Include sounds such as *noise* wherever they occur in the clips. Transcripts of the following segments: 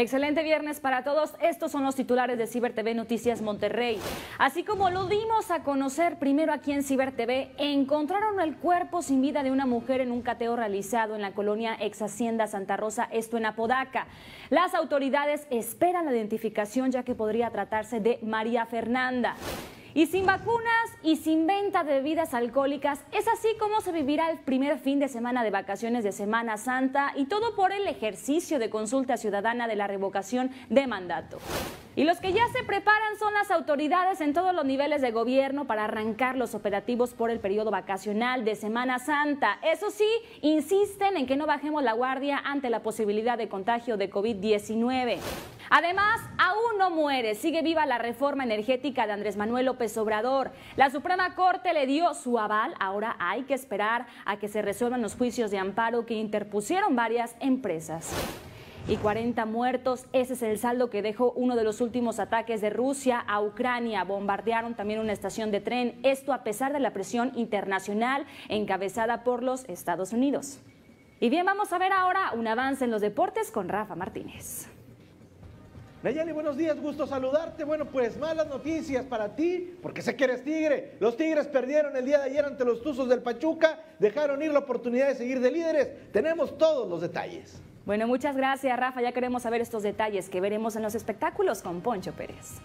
Excelente viernes para todos. Estos son los titulares de Ciber TV Noticias Monterrey. Así como lo dimos a conocer primero aquí en Ciber TV, encontraron el cuerpo sin vida de una mujer en un cateo realizado en la colonia ex Hacienda Santa Rosa, esto en Apodaca. Las autoridades esperan la identificación ya que podría tratarse de María Fernanda. Y sin vacunas y sin venta de bebidas alcohólicas, es así como se vivirá el primer fin de semana de vacaciones de Semana Santa y todo por el ejercicio de consulta ciudadana de la revocación de mandato. Y los que ya se preparan son las autoridades en todos los niveles de gobierno para arrancar los operativos por el periodo vacacional de Semana Santa. Eso sí, insisten en que no bajemos la guardia ante la posibilidad de contagio de COVID-19. Además, aún no muere, sigue viva la reforma energética de Andrés Manuel López Obrador. La Suprema Corte le dio su aval, ahora hay que esperar a que se resuelvan los juicios de amparo que interpusieron varias empresas y 40 muertos. Ese es el saldo que dejó uno de los últimos ataques de Rusia a Ucrania. Bombardearon también una estación de tren. Esto a pesar de la presión internacional encabezada por los Estados Unidos. Y bien, vamos a ver ahora un avance en los deportes con Rafa Martínez. Nayeli, buenos días, gusto saludarte. Bueno, pues malas noticias para ti, porque sé que eres tigre. Los tigres perdieron el día de ayer ante los Tuzos del Pachuca, dejaron ir la oportunidad de seguir de líderes. Tenemos todos los detalles. Bueno, muchas gracias, Rafa. Ya queremos saber estos detalles que veremos en los espectáculos con Poncho Pérez.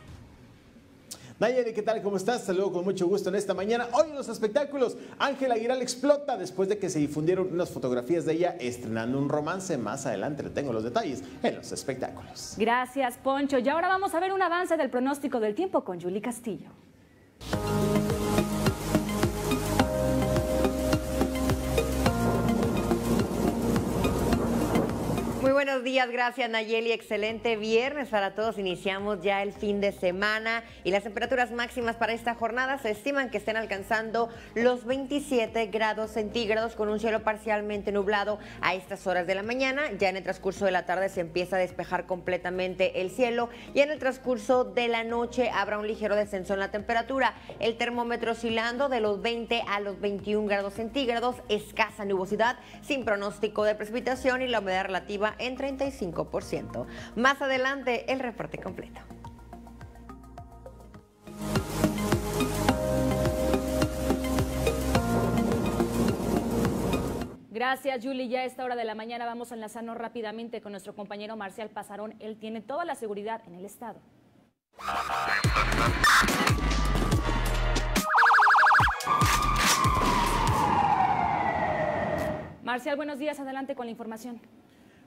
Nayeli, ¿qué tal? ¿Cómo estás? Saludo con mucho gusto en esta mañana. Hoy en los espectáculos, Ángela Aguilar explota después de que se difundieron unas fotografías de ella estrenando un romance. Más adelante le tengo los detalles en los espectáculos. Gracias, Poncho. Y ahora vamos a ver un avance del pronóstico del tiempo con Julie Castillo. Buenos días, gracias Nayeli. Excelente viernes para todos. Iniciamos ya el fin de semana y las temperaturas máximas para esta jornada se estiman que estén alcanzando los 27 grados centígrados con un cielo parcialmente nublado a estas horas de la mañana. Ya en el transcurso de la tarde se empieza a despejar completamente el cielo y en el transcurso de la noche habrá un ligero descenso en la temperatura. El termómetro oscilando de los 20 a los 21 grados centígrados, escasa nubosidad, sin pronóstico de precipitación y la humedad relativa en 35%. Más adelante, el reporte completo. Gracias, Julie. Ya a esta hora de la mañana vamos a enlazarnos rápidamente con nuestro compañero Marcial Pasarón. Él tiene toda la seguridad en el estado. Marcial, buenos días. Adelante con la información.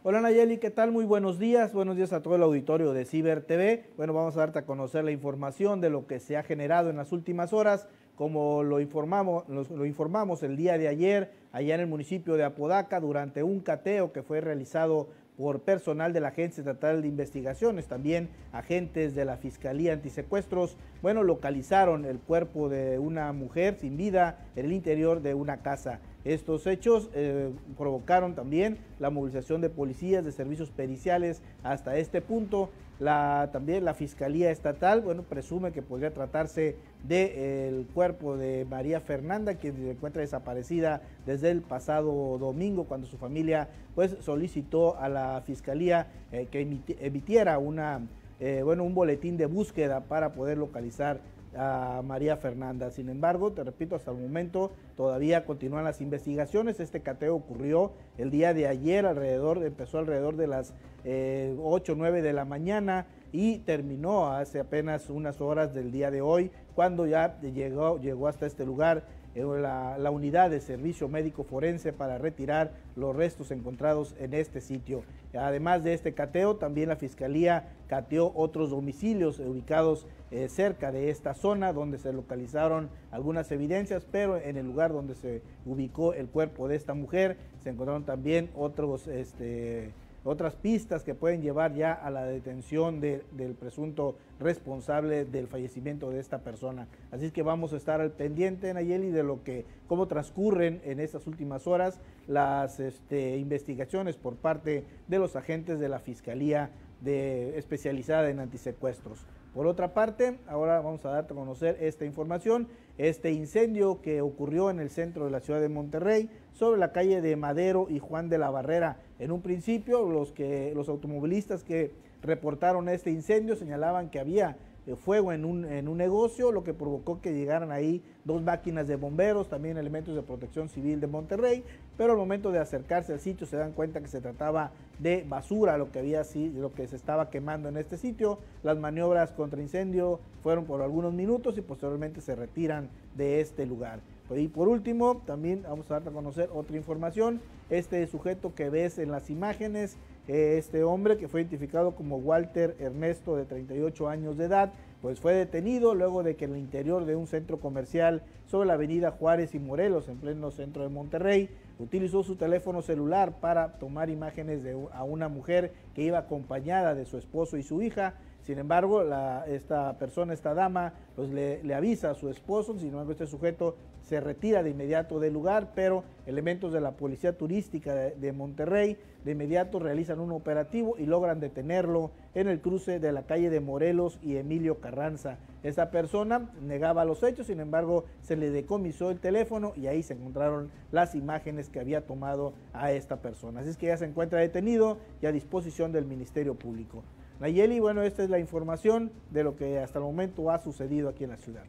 Hola Nayeli, ¿qué tal? Muy buenos días. Buenos días a todo el auditorio de Ciber TV. Bueno, vamos a darte a conocer la información de lo que se ha generado en las últimas horas. Como lo informamos, lo informamos el día de ayer, allá en el municipio de Apodaca, durante un cateo que fue realizado por personal de la Agencia Estatal de Investigaciones, también agentes de la Fiscalía Antisecuestros, bueno, localizaron el cuerpo de una mujer sin vida en el interior de una casa. Estos hechos eh, provocaron también la movilización de policías, de servicios periciales hasta este punto. También la Fiscalía Estatal, bueno, presume que podría tratarse del cuerpo de María Fernanda, quien se encuentra desaparecida desde el pasado domingo, cuando su familia pues solicitó a la Fiscalía eh, que emitiera una, eh, bueno, un boletín de búsqueda para poder localizar a María Fernanda. Sin embargo, te repito, hasta el momento todavía continúan las investigaciones. Este cateo ocurrió el día de ayer, alrededor, empezó alrededor de las 8 eh, o 9 de la mañana y terminó hace apenas unas horas del día de hoy, cuando ya llegó, llegó hasta este lugar la, unidad de servicio médico forense para retirar los restos encontrados en este sitio. Además de este cateo, también la Fiscalía cateó otros domicilios ubicados eh, cerca de esta zona donde se localizaron algunas evidencias, pero en el lugar donde se ubicó el cuerpo de esta mujer se encontraron también otros... Este, otras pistas que pueden llevar ya a la detención del presunto responsable del fallecimiento de esta persona. Así es que vamos a estar al pendiente, Nayeli, de lo que, cómo transcurren en estas últimas horas las este, investigaciones por parte de los agentes de la Fiscalía especializada en antisecuestros. Por otra parte, ahora vamos a darte a conocer esta información, este incendio que ocurrió en el centro de la ciudad de Monterrey, sobre la calle de Madero y Juan de la Barrera. En un principio, los, que, los automovilistas que reportaron este incendio, señalaban que había fuego en un, en un negocio, lo que provocó que llegaran ahí dos máquinas de bomberos, también elementos de protección civil de Monterrey, pero al momento de acercarse al sitio se dan cuenta que se trataba de basura, lo que había lo que se estaba quemando en este sitio. Las maniobras contra incendio fueron por algunos minutos y posteriormente se retiran de este lugar. Y por último, también vamos a dar a conocer otra información. Este sujeto que ves en las imágenes este hombre que fue identificado como Walter Ernesto de 38 años de edad, pues fue detenido luego de que en el interior de un centro comercial sobre la avenida Juárez y Morelos, en pleno centro de Monterrey, utilizó su teléfono celular para tomar imágenes de a una mujer que iba acompañada de su esposo y su hija. Sin embargo, esta persona, esta dama, pues le, le, avisa a su esposo, sin embargo este sujeto se retira de inmediato del lugar, pero elementos de la Policía Turística de, Monterrey de inmediato realizan un operativo y logran detenerlo en el cruce de la calle de Morelos y Emilio Carranza. Esa persona negaba los hechos, sin embargo se le decomisó el teléfono y ahí se encontraron las imágenes que había tomado a esta persona. Así es que ya se encuentra detenido y a disposición del Ministerio Público. Nayeli, bueno, esta es la información de lo que hasta el momento ha sucedido aquí en la ciudad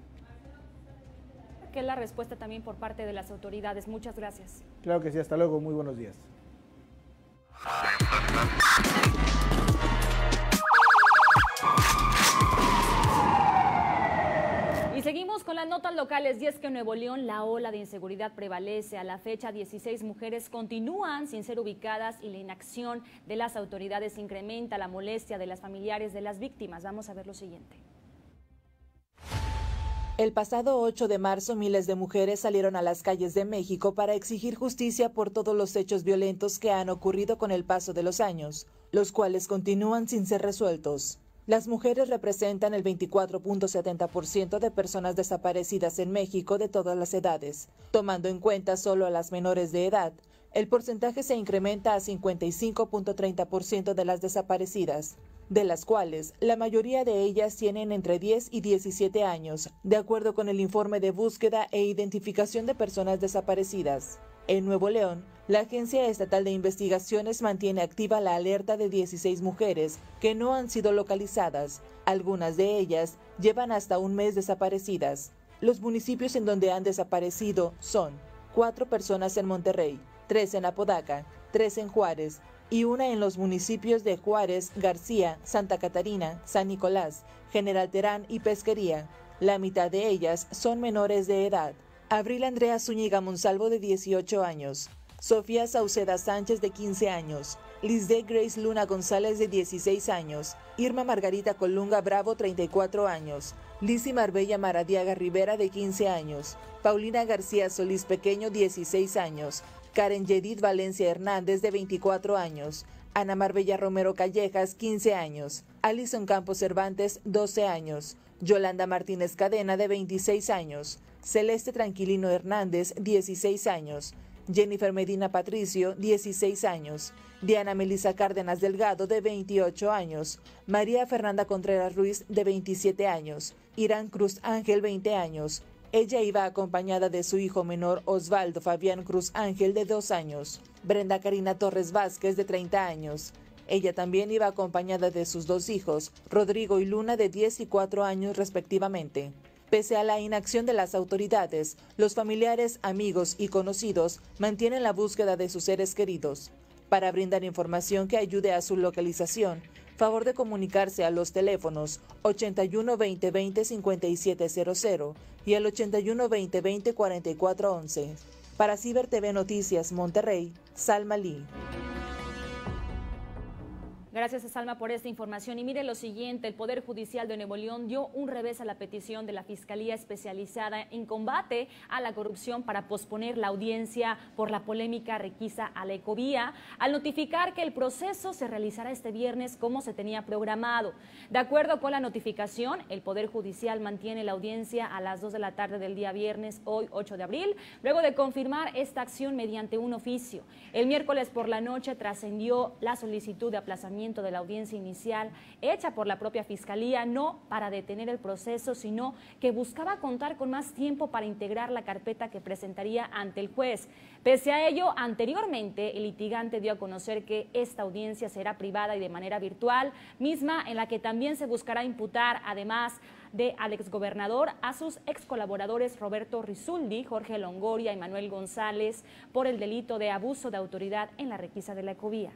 que es la respuesta también por parte de las autoridades. Muchas gracias. Claro que sí, hasta luego, muy buenos días. Y seguimos con las notas locales y es que en Nuevo León la ola de inseguridad prevalece. A la fecha 16 mujeres continúan sin ser ubicadas y la inacción de las autoridades incrementa la molestia de las familiares de las víctimas. Vamos a ver lo siguiente. El pasado 8 de marzo, miles de mujeres salieron a las calles de México para exigir justicia por todos los hechos violentos que han ocurrido con el paso de los años, los cuales continúan sin ser resueltos. Las mujeres representan el 24.70% de personas desaparecidas en México de todas las edades. Tomando en cuenta solo a las menores de edad, el porcentaje se incrementa a 55.30% de las desaparecidas de las cuales la mayoría de ellas tienen entre 10 y 17 años, de acuerdo con el informe de búsqueda e identificación de personas desaparecidas. En Nuevo León, la Agencia Estatal de Investigaciones mantiene activa la alerta de 16 mujeres que no han sido localizadas. Algunas de ellas llevan hasta un mes desaparecidas. Los municipios en donde han desaparecido son cuatro personas en Monterrey, tres en Apodaca, tres en Juárez, y una en los municipios de Juárez, García, Santa Catarina, San Nicolás, General Terán y Pesquería. La mitad de ellas son menores de edad. Abril Andrea Zúñiga Monsalvo de 18 años. Sofía Sauceda Sánchez de 15 años. Lizde Grace Luna González de 16 años. Irma Margarita Colunga Bravo 34 años. Lizzy Marbella Maradiaga Rivera de 15 años. Paulina García Solís Pequeño 16 años. Karen Yedid Valencia Hernández, de 24 años. Ana Marbella Romero Callejas, 15 años. Alison Campos Cervantes, 12 años. Yolanda Martínez Cadena, de 26 años. Celeste Tranquilino Hernández, 16 años. Jennifer Medina Patricio, 16 años. Diana Melisa Cárdenas Delgado, de 28 años. María Fernanda Contreras Ruiz, de 27 años. Irán Cruz Ángel, 20 años. Ella iba acompañada de su hijo menor Osvaldo Fabián Cruz Ángel de dos años, Brenda Karina Torres Vázquez de 30 años. Ella también iba acompañada de sus dos hijos, Rodrigo y Luna de 10 y 4 años respectivamente. Pese a la inacción de las autoridades, los familiares, amigos y conocidos mantienen la búsqueda de sus seres queridos. Para brindar información que ayude a su localización, favor de comunicarse a los teléfonos 81 20 20 5700 y el 81 20 20 4411. Para Ciber TV Noticias Monterrey, Salma Lee. Gracias a Salma por esta información. Y mire lo siguiente, el Poder Judicial de Nuevo León dio un revés a la petición de la Fiscalía Especializada en Combate a la Corrupción para posponer la audiencia por la polémica requisa a la ecovía, al notificar que el proceso se realizará este viernes como se tenía programado. De acuerdo con la notificación, el Poder Judicial mantiene la audiencia a las 2 de la tarde del día viernes, hoy 8 de abril, luego de confirmar esta acción mediante un oficio. El miércoles por la noche trascendió la solicitud de aplazamiento de la audiencia inicial hecha por la propia Fiscalía, no para detener el proceso, sino que buscaba contar con más tiempo para integrar la carpeta que presentaría ante el juez. Pese a ello, anteriormente el litigante dio a conocer que esta audiencia será privada y de manera virtual, misma en la que también se buscará imputar, además de al exgobernador, a sus ex colaboradores Roberto Rizuldi, Jorge Longoria y Manuel González por el delito de abuso de autoridad en la requisa de la ecovía.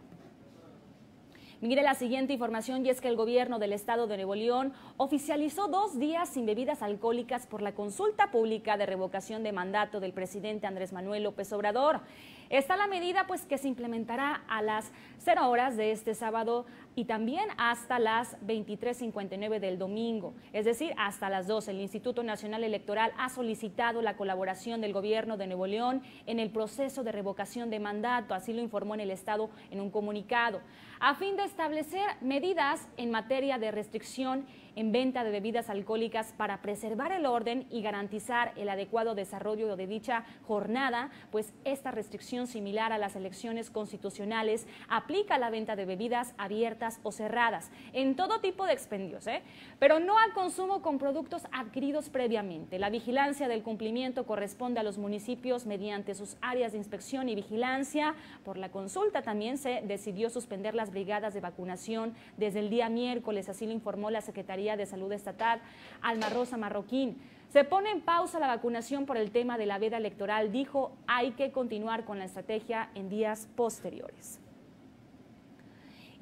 Mire la siguiente información y es que el gobierno del estado de Nuevo León oficializó dos días sin bebidas alcohólicas por la consulta pública de revocación de mandato del presidente Andrés Manuel López Obrador. Está la medida pues que se implementará a las 0 horas de este sábado y también hasta las 23.59 del domingo, es decir, hasta las 12. El Instituto Nacional Electoral ha solicitado la colaboración del gobierno de Nuevo León en el proceso de revocación de mandato, así lo informó en el Estado en un comunicado, a fin de establecer medidas en materia de restricción en venta de bebidas alcohólicas para preservar el orden y garantizar el adecuado desarrollo de dicha jornada, pues esta restricción similar a las elecciones constitucionales aplica a la venta de bebidas abiertas o cerradas en todo tipo de expendios, ¿eh? pero no al consumo con productos adquiridos previamente. La vigilancia del cumplimiento corresponde a los municipios mediante sus áreas de inspección y vigilancia. Por la consulta también se decidió suspender las brigadas de vacunación desde el día miércoles, así lo informó la Secretaría de Salud Estatal, Alma Rosa Marroquín. Se pone en pausa la vacunación por el tema de la veda electoral. Dijo, hay que continuar con la estrategia en días posteriores.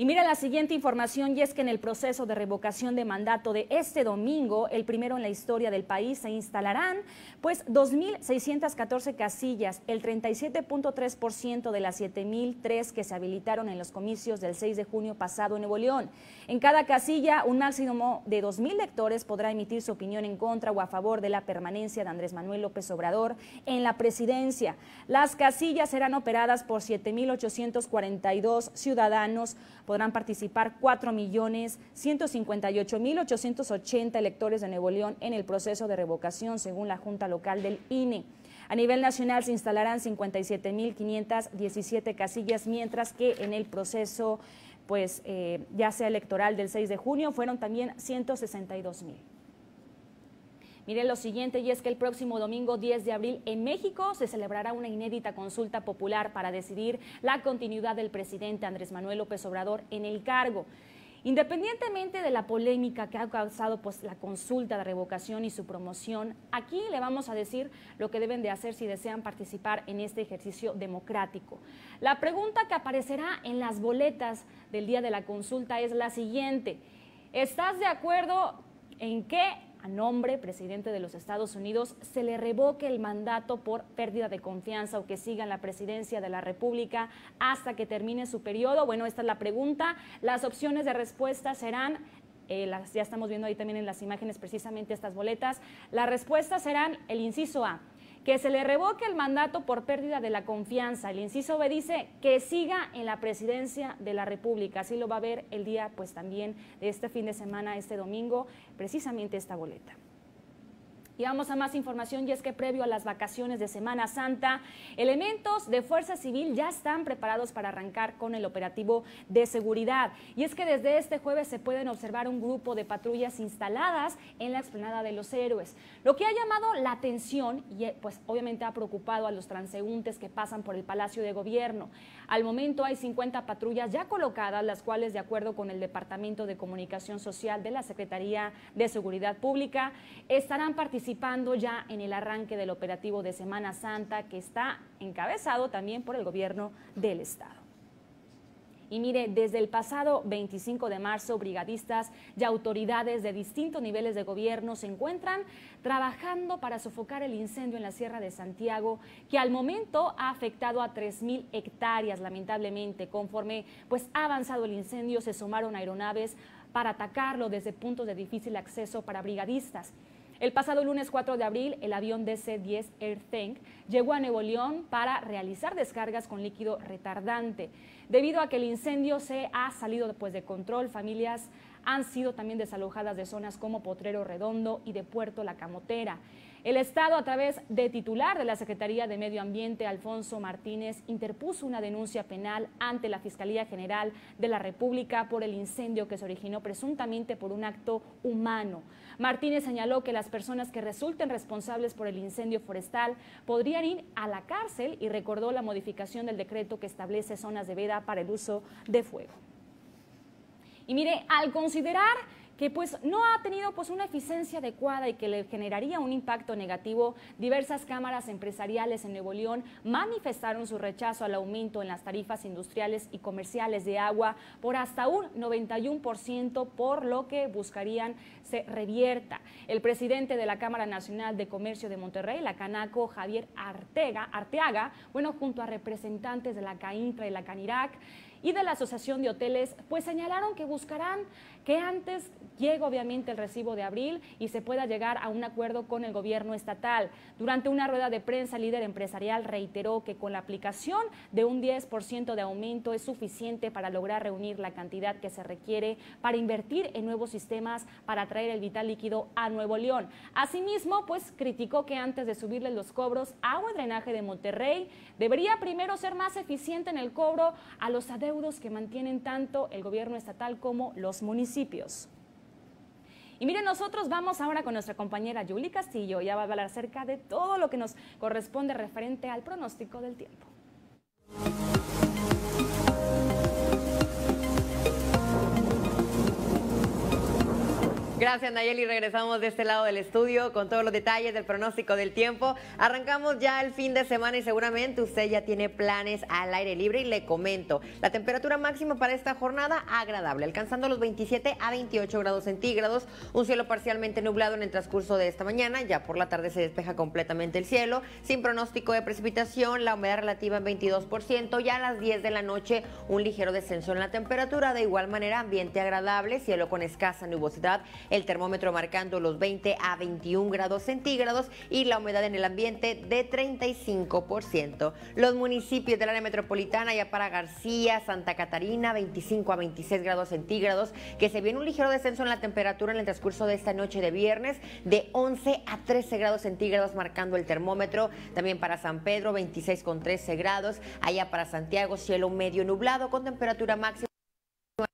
Y mira la siguiente información y es que en el proceso de revocación de mandato de este domingo, el primero en la historia del país, se instalarán pues 2.614 casillas, el 37.3% de las 7.003 que se habilitaron en los comicios del 6 de junio pasado en Nuevo León. En cada casilla, un máximo de 2.000 lectores podrá emitir su opinión en contra o a favor de la permanencia de Andrés Manuel López Obrador en la presidencia. Las casillas serán operadas por 7.842 ciudadanos podrán participar 4.158.880 electores de Nuevo León en el proceso de revocación, según la Junta Local del INE. A nivel nacional se instalarán 57.517 casillas, mientras que en el proceso, pues eh, ya sea electoral del 6 de junio, fueron también 162.000. Mire lo siguiente, y es que el próximo domingo 10 de abril en México se celebrará una inédita consulta popular para decidir la continuidad del presidente Andrés Manuel López Obrador en el cargo. Independientemente de la polémica que ha causado pues, la consulta de revocación y su promoción, aquí le vamos a decir lo que deben de hacer si desean participar en este ejercicio democrático. La pregunta que aparecerá en las boletas del día de la consulta es la siguiente. ¿Estás de acuerdo en qué a nombre presidente de los Estados Unidos se le revoque el mandato por pérdida de confianza o que siga en la presidencia de la República hasta que termine su periodo? Bueno, esta es la pregunta. Las opciones de respuesta serán eh, ya estamos viendo ahí también en las imágenes precisamente estas boletas. Las respuestas serán el inciso A, que se le revoque el mandato por pérdida de la confianza. El inciso B dice que siga en la presidencia de la República. Así lo va a ver el día, pues también de este fin de semana, este domingo, precisamente esta boleta. Y vamos a más información y es que previo a las vacaciones de Semana Santa, elementos de Fuerza Civil ya están preparados para arrancar con el operativo de seguridad. Y es que desde este jueves se pueden observar un grupo de patrullas instaladas en la explanada de los héroes. Lo que ha llamado la atención y pues obviamente ha preocupado a los transeúntes que pasan por el Palacio de Gobierno. Al momento hay 50 patrullas ya colocadas, las cuales de acuerdo con el Departamento de Comunicación Social de la Secretaría de Seguridad Pública estarán participando ya en el arranque del operativo de Semana Santa que está encabezado también por el gobierno del estado. Y mire, desde el pasado 25 de marzo, brigadistas y autoridades de distintos niveles de gobierno se encuentran trabajando para sofocar el incendio en la Sierra de Santiago, que al momento ha afectado a 3.000 hectáreas, lamentablemente. Conforme pues, ha avanzado el incendio, se sumaron aeronaves para atacarlo desde puntos de difícil acceso para brigadistas. El pasado lunes 4 de abril, el avión DC-10 Air Tank llegó a Nuevo León para realizar descargas con líquido retardante. Debido a que el incendio se ha salido después de control, familias han sido también desalojadas de zonas como Potrero Redondo y de Puerto La Camotera. El Estado, a través de titular de la Secretaría de Medio Ambiente, Alfonso Martínez, interpuso una denuncia penal ante la Fiscalía General de la República por el incendio que se originó presuntamente por un acto humano. Martínez señaló que las personas que resulten responsables por el incendio forestal podrían ir a la cárcel y recordó la modificación del decreto que establece zonas de veda para el uso de fuego. Y mire, al considerar que pues no ha tenido pues una eficiencia adecuada y que le generaría un impacto negativo, diversas cámaras empresariales en Nuevo León manifestaron su rechazo al aumento en las tarifas industriales y comerciales de agua por hasta un 91%, por lo que buscarían se revierta. El presidente de la Cámara Nacional de Comercio de Monterrey, la Canaco, Javier Arteaga, bueno, junto a representantes de la CAINTRA y la CANIRAC, y de la Asociación de Hoteles, pues señalaron que buscarán que antes llegue obviamente el recibo de abril y se pueda llegar a un acuerdo con el gobierno estatal. Durante una rueda de prensa, el líder empresarial reiteró que con la aplicación de un 10% de aumento es suficiente para lograr reunir la cantidad que se requiere para invertir en nuevos sistemas para traer el vital líquido a Nuevo León. Asimismo, pues criticó que antes de subirle los cobros, Agua y Drenaje de Monterrey debería primero ser más eficiente en el cobro a los adeudos que mantienen tanto el gobierno estatal como los municipios. Y miren, nosotros vamos ahora con nuestra compañera Julie Castillo. Ya va a hablar acerca de todo lo que nos corresponde referente al pronóstico del tiempo. Gracias Nayeli, regresamos de este lado del estudio con todos los detalles del pronóstico del tiempo. Arrancamos ya el fin de semana y seguramente usted ya tiene planes al aire libre y le comento. La temperatura máxima para esta jornada agradable, alcanzando los 27 a 28 grados centígrados, un cielo parcialmente nublado en el transcurso de esta mañana, ya por la tarde se despeja completamente el cielo, sin pronóstico de precipitación, la humedad relativa en 22%, ya a las 10 de la noche un ligero descenso en la temperatura, de igual manera ambiente agradable, cielo con escasa nubosidad el termómetro marcando los 20 a 21 grados centígrados y la humedad en el ambiente de 35%. Los municipios del área metropolitana, ya para García, Santa Catarina, 25 a 26 grados centígrados, que se viene un ligero descenso en la temperatura en el transcurso de esta noche de viernes, de 11 a 13 grados centígrados marcando el termómetro. También para San Pedro, 26 con 13 grados. Allá para Santiago, cielo medio nublado con temperatura máxima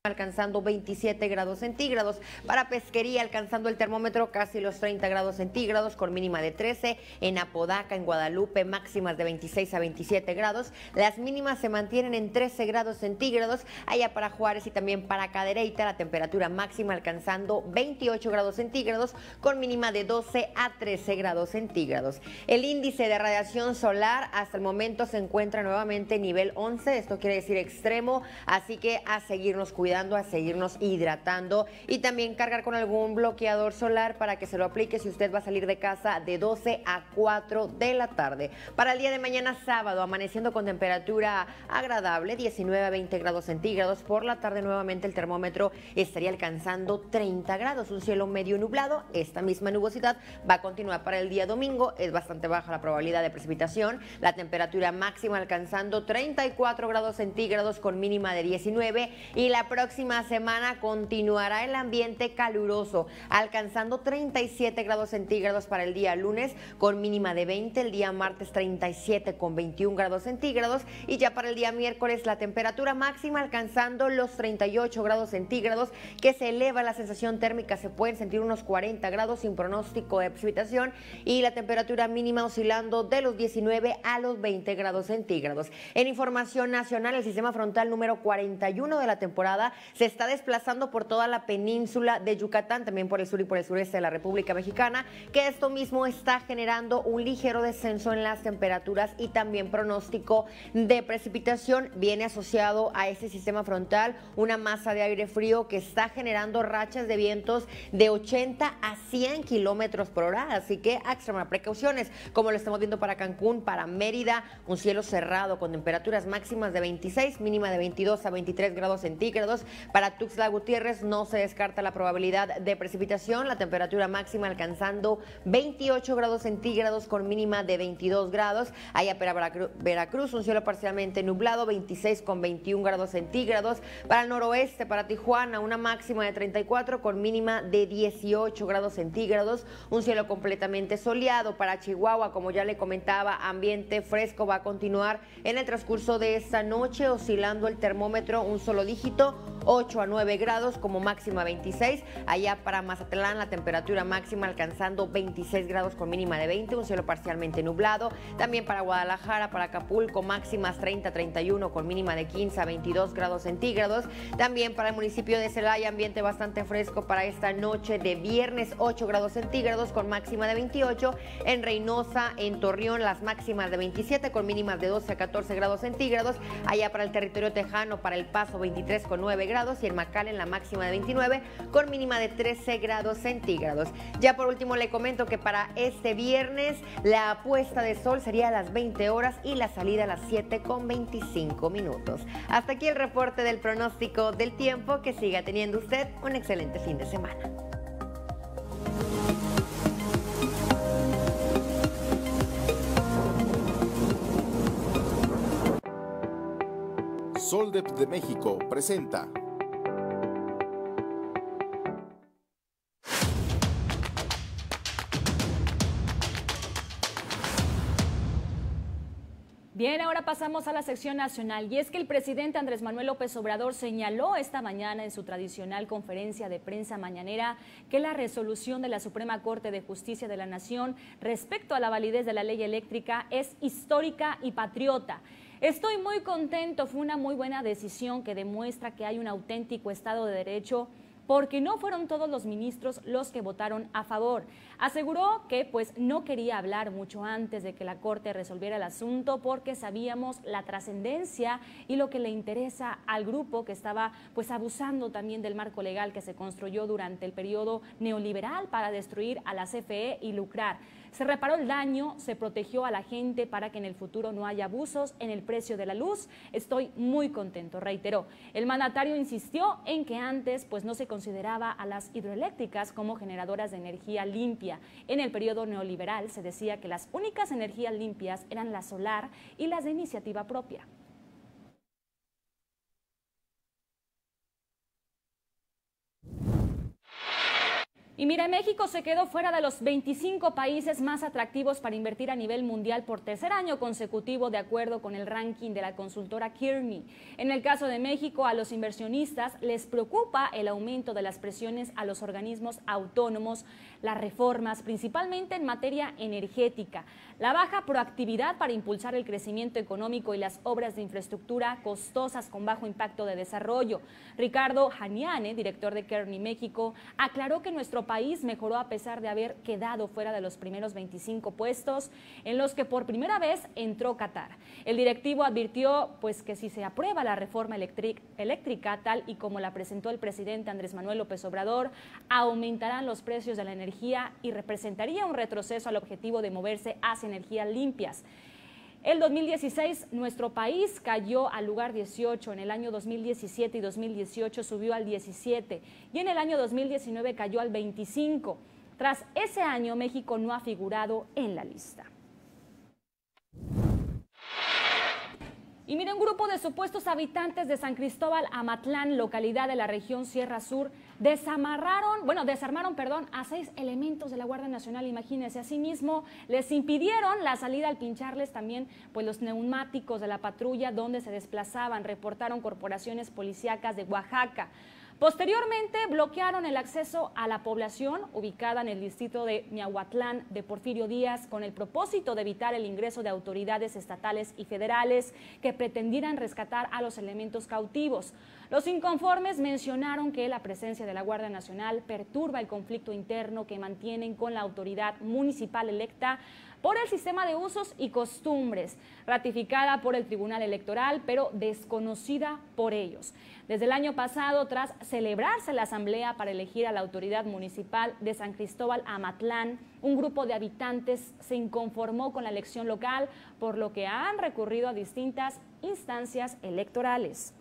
alcanzando 27 grados centígrados. Para pesquería alcanzando el termómetro casi los 30 grados centígrados con mínima de 13. En Apodaca, en Guadalupe, máximas de 26 a 27 grados. Las mínimas se mantienen en 13 grados centígrados. Allá para Juárez y también para Cadereyta la temperatura máxima alcanzando 28 grados centígrados con mínima de 12 a 13 grados centígrados. El índice de radiación solar hasta el momento se encuentra nuevamente en nivel 11. Esto quiere decir extremo. Así que a seguirnos cuidando, a seguirnos hidratando y también cargar con algún bloqueador solar para que se lo aplique si usted va a salir de casa de 12 a 4 de la tarde. Para el día de mañana sábado, amaneciendo con temperatura agradable, 19 a 20 grados centígrados. Por la tarde nuevamente el termómetro estaría alcanzando 30 grados, un cielo medio nublado. Esta misma nubosidad va a continuar para el día domingo. Es bastante baja la probabilidad de precipitación. La temperatura máxima alcanzando 34 grados centígrados con mínima de 19 y la próxima semana continuará el ambiente caluroso, alcanzando 37 grados centígrados para el día lunes con mínima de 20, el día martes 37 con 21 grados centígrados y ya para el día miércoles la temperatura máxima alcanzando los 38 grados centígrados que se eleva la sensación térmica, se pueden sentir unos 40 grados sin pronóstico de precipitación y la temperatura mínima oscilando de los 19 a los 20 grados centígrados. En información nacional, el sistema frontal número 41 de la temporada se está desplazando por toda la península de Yucatán, también por el sur y por el sureste de la República Mexicana, que esto mismo está generando un ligero descenso en las temperaturas y también pronóstico de precipitación. Viene asociado a este sistema frontal una masa de aire frío que está generando rachas de vientos de 80 a 100 kilómetros por hora, así que a extremar precauciones, como lo estamos viendo para Cancún, para Mérida, un cielo cerrado con temperaturas máximas de 26, mínima de 22 a 23 grados centígrados Para Tuxtla Gutiérrez no se descarta la probabilidad de precipitación, la temperatura máxima alcanzando 28 grados centígrados con mínima de 22 grados. Allá para Veracruz, un cielo parcialmente nublado, 26 con 21 grados centígrados. Para el noroeste, para Tijuana, una máxima de 34 con mínima de 18 grados centígrados. Un cielo completamente soleado. Para Chihuahua, como ya le comentaba, ambiente fresco va a continuar en el transcurso de esta noche, oscilando el termómetro un solo dígito 8 a 9 grados como máxima 26. Allá para Mazatlán la temperatura máxima alcanzando 26 grados con mínima de 20, un cielo parcialmente nublado. También para Guadalajara, para Acapulco máximas 30 a 31 con mínima de 15 a 22 grados centígrados. También para el municipio de Celaya ambiente bastante fresco para esta noche de viernes 8 grados centígrados con máxima de 28. En Reynosa, en Torreón las máximas de 27 con mínimas de 12 a 14 grados centígrados. Allá para el territorio tejano, para El Paso 23 con 9 grados y en en la máxima de 29 con mínima de 13 grados centígrados. Ya por último le comento que para este viernes la puesta de sol sería a las 20 horas y la salida a las 7 con 25 minutos. Hasta aquí el reporte del pronóstico del tiempo. Que siga teniendo usted un excelente fin de semana. Soldep de México presenta Bien, ahora pasamos a la sección nacional y es que el presidente Andrés Manuel López Obrador señaló esta mañana en su tradicional conferencia de prensa mañanera que la resolución de la Suprema Corte de Justicia de la Nación respecto a la validez de la ley eléctrica es histórica y patriota. Estoy muy contento, fue una muy buena decisión que demuestra que hay un auténtico Estado de Derecho porque no fueron todos los ministros los que votaron a favor. Aseguró que pues no quería hablar mucho antes de que la Corte resolviera el asunto porque sabíamos la trascendencia y lo que le interesa al grupo que estaba pues abusando también del marco legal que se construyó durante el periodo neoliberal para destruir a la CFE y lucrar. Se reparó el daño, se protegió a la gente para que en el futuro no haya abusos en el precio de la luz. Estoy muy contento, reiteró. El mandatario insistió en que antes pues no se consideraba a las hidroeléctricas como generadoras de energía limpia. En el periodo neoliberal se decía que las únicas energías limpias eran la solar y las de iniciativa propia. Y mira, México se quedó fuera de los 25 países más atractivos para invertir a nivel mundial por tercer año consecutivo, de acuerdo con el ranking de la consultora Kearney. En el caso de México, a los inversionistas les preocupa el aumento de las presiones a los organismos autónomos, las reformas, principalmente en materia energética, la baja proactividad para impulsar el crecimiento económico y las obras de infraestructura costosas con bajo impacto de desarrollo. Ricardo Janiane, director de Kearney México, aclaró que nuestro país mejoró a pesar de haber quedado fuera de los primeros 25 puestos en los que por primera vez entró Qatar. El directivo advirtió pues que si se aprueba la reforma eléctrica tal y como la presentó el presidente Andrés Manuel López Obrador, aumentarán los precios de la energía y representaría un retroceso al objetivo de moverse hacia energías limpias. El 2016 nuestro país cayó al lugar 18, en el año 2017 y 2018 subió al 17 y en el año 2019 cayó al 25. Tras ese año México no ha figurado en la lista. Y mire, un grupo de supuestos habitantes de San Cristóbal Amatlán, localidad de la región Sierra Sur, desamarraron, bueno, desarmaron, perdón, a seis elementos de la Guardia Nacional, imagínense. Asimismo, les impidieron la salida al pincharles también pues, los neumáticos de la patrulla donde se desplazaban, reportaron corporaciones policíacas de Oaxaca. Posteriormente bloquearon el acceso a la población ubicada en el distrito de Miahuatlán de Porfirio Díaz con el propósito de evitar el ingreso de autoridades estatales y federales que pretendieran rescatar a los elementos cautivos. Los inconformes mencionaron que la presencia de la Guardia Nacional perturba el conflicto interno que mantienen con la autoridad municipal electa por el sistema de usos y costumbres, ratificada por el Tribunal Electoral, pero desconocida por ellos. Desde el año pasado, tras celebrarse la asamblea para elegir a la autoridad municipal de San Cristóbal Amatlán, un grupo de habitantes se inconformó con la elección local, por lo que han recurrido a distintas instancias electorales.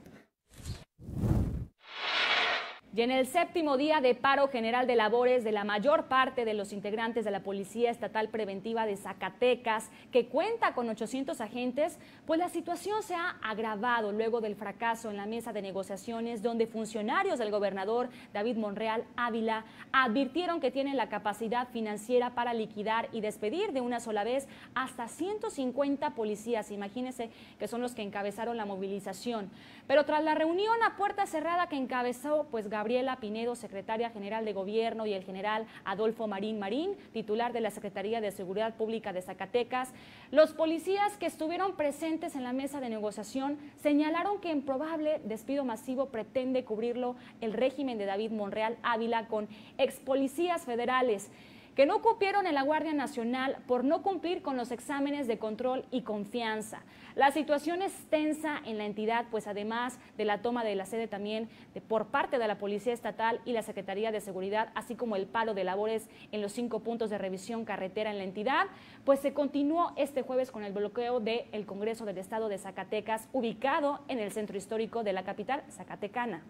Y en el séptimo día de paro general de labores de la mayor parte de los integrantes de la Policía Estatal Preventiva de Zacatecas, que cuenta con 800 agentes, pues la situación se ha agravado luego del fracaso en la mesa de negociaciones donde funcionarios del gobernador David Monreal Ávila advirtieron que tienen la capacidad financiera para liquidar y despedir de una sola vez hasta 150 policías. Imagínense que son los que encabezaron la movilización. Pero tras la reunión a puerta cerrada que encabezó pues Gabriela Pinedo, secretaria general de Gobierno, y el general Adolfo Marín Marín, titular de la Secretaría de Seguridad Pública de Zacatecas, los policías que estuvieron presentes en la mesa de negociación señalaron que en probable despido masivo pretende cubrirlo el régimen de David Monreal Ávila con ex policías federales que no cupieron en la Guardia Nacional por no cumplir con los exámenes de control y confianza. La situación es tensa en la entidad, pues además de la toma de la sede también de, por parte de la Policía Estatal y la Secretaría de Seguridad, así como el paro de labores en los cinco puntos de revisión carretera en la entidad, pues se continuó este jueves con el bloqueo del Congreso del Estado de Zacatecas, ubicado en el centro histórico de la capital zacatecana.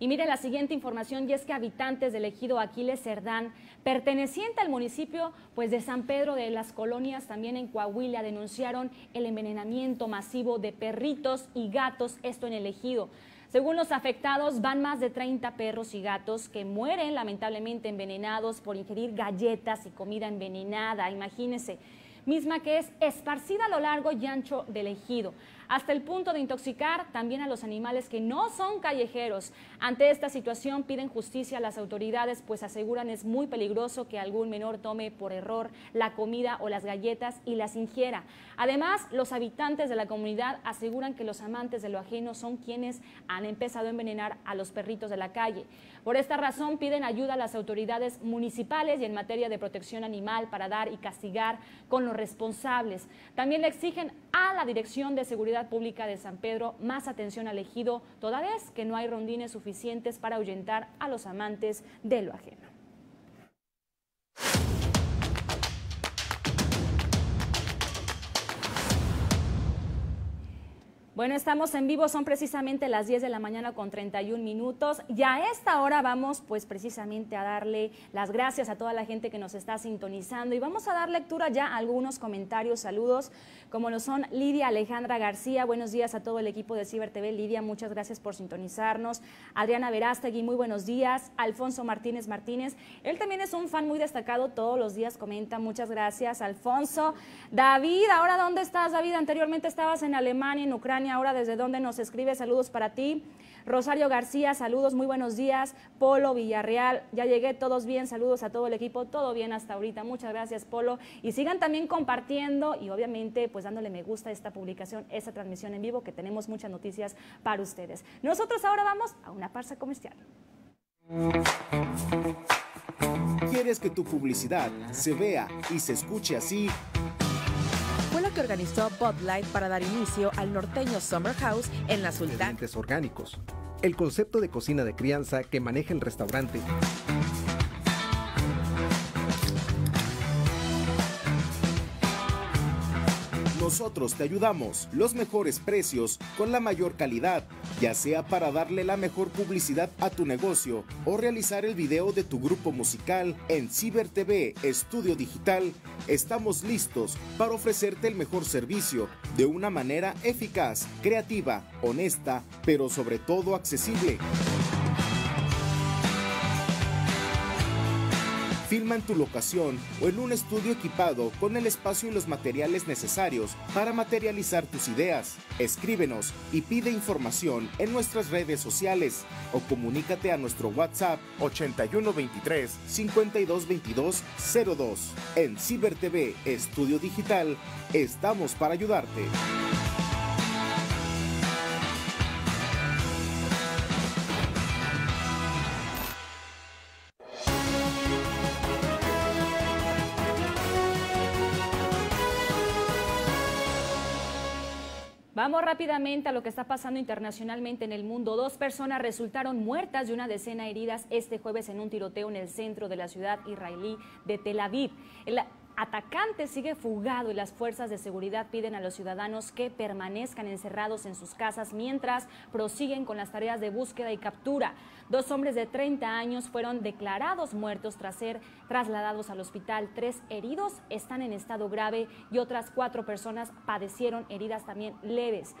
Y mire la siguiente información y es que habitantes del ejido Aquiles Cerdán, perteneciente al municipio pues de San Pedro de las Colonias, también en Coahuila, denunciaron el envenenamiento masivo de perritos y gatos, esto en el ejido. Según los afectados, van más de 30 perros y gatos que mueren lamentablemente envenenados por ingerir galletas y comida envenenada. Imagínense, misma que es esparcida a lo largo y ancho del ejido hasta el punto de intoxicar también a los animales que no son callejeros. Ante esta situación piden justicia a las autoridades, pues aseguran es muy peligroso que algún menor tome por error la comida o las galletas y las ingiera. Además, los habitantes de la comunidad aseguran que los amantes de lo ajeno son quienes han empezado a envenenar a los perritos de la calle. Por esta razón piden ayuda a las autoridades municipales y en materia de protección animal para dar y castigar con los responsables. También le exigen a la Dirección de Seguridad Pública de San Pedro más atención al ejido, toda vez que no hay rondines suficientes para ahuyentar a los amantes de lo ajeno. Bueno, estamos en vivo, son precisamente las 10 de la mañana con 31 minutos y a esta hora vamos pues precisamente a darle las gracias a toda la gente que nos está sintonizando y vamos a dar lectura ya a algunos comentarios, saludos, como lo son Lidia Alejandra García, buenos días a todo el equipo de Ciber TV, Lidia, muchas gracias por sintonizarnos, Adriana Verástegui, muy buenos días, Alfonso Martínez Martínez, él también es un fan muy destacado, todos los días comenta, muchas gracias, Alfonso, David, ahora dónde estás, David, anteriormente estabas en Alemania, en Ucrania, ahora desde dónde nos escribe. Saludos para ti. Rosario García, saludos, muy buenos días. Polo Villarreal, ya llegué, todos bien, saludos a todo el equipo, todo bien hasta ahorita. Muchas gracias, Polo. Y sigan también compartiendo y obviamente pues dándole me gusta a esta publicación, esta transmisión en vivo, que tenemos muchas noticias para ustedes. Nosotros ahora vamos a una farsa comercial. ¿Quieres que tu publicidad se vea y se escuche así? La que organizó Bud Light para dar inicio al norteño Summer House en la Sultana. Orgánicos. El concepto de cocina de crianza que maneja el restaurante. Nosotros te ayudamos. Los mejores precios con la mayor calidad, ya sea para darle la mejor publicidad a tu negocio o realizar el video de tu grupo musical en Ciber TV Estudio Digital. Estamos listos para ofrecerte el mejor servicio de una manera eficaz, creativa, honesta, pero sobre todo accesible. Filma en tu locación o en un estudio equipado con el espacio y los materiales necesarios para materializar tus ideas. Escríbenos y pide información en nuestras redes sociales o comunícate a nuestro WhatsApp 8123 5222 02. En Ciber TV Estudio Digital estamos para ayudarte. Vamos rápidamente a lo que está pasando internacionalmente en el mundo. Dos personas resultaron muertas y una decena heridas este jueves en un tiroteo en el centro de la ciudad israelí de Tel Aviv. Atacante sigue fugado y las fuerzas de seguridad piden a los ciudadanos que permanezcan encerrados en sus casas mientras prosiguen con las tareas de búsqueda y captura. Dos hombres de 30 años fueron declarados muertos tras ser trasladados al hospital. Tres heridos están en estado grave y otras cuatro personas padecieron heridas también leves.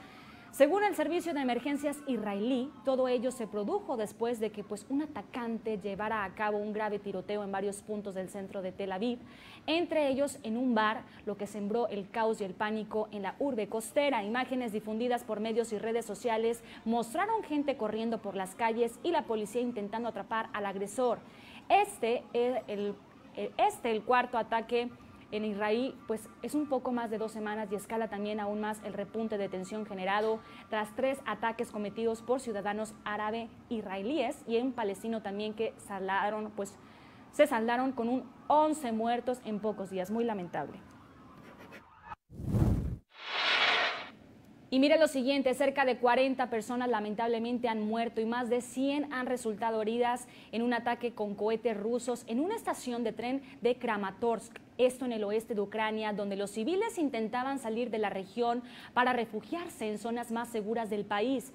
Según el servicio de emergencias israelí, todo ello se produjo después de que pues, un atacante llevara a cabo un grave tiroteo en varios puntos del centro de Tel Aviv, entre ellos en un bar, lo que sembró el caos y el pánico en la urbe costera. Imágenes difundidas por medios y redes sociales mostraron gente corriendo por las calles y la policía intentando atrapar al agresor. Este, el, este, el cuarto ataque en Israel pues es un poco más de dos semanas y escala también aún más el repunte de tensión generado tras tres ataques cometidos por ciudadanos árabe israelíes y en palestino también que saldaron pues se saldaron con un 11 muertos en pocos días, muy lamentable. Y mire lo siguiente, cerca de 40 personas lamentablemente han muerto y más de 100 han resultado heridas en un ataque con cohetes rusos en una estación de tren de Kramatorsk, esto en el oeste de Ucrania, donde los civiles intentaban salir de la región para refugiarse en zonas más seguras del país.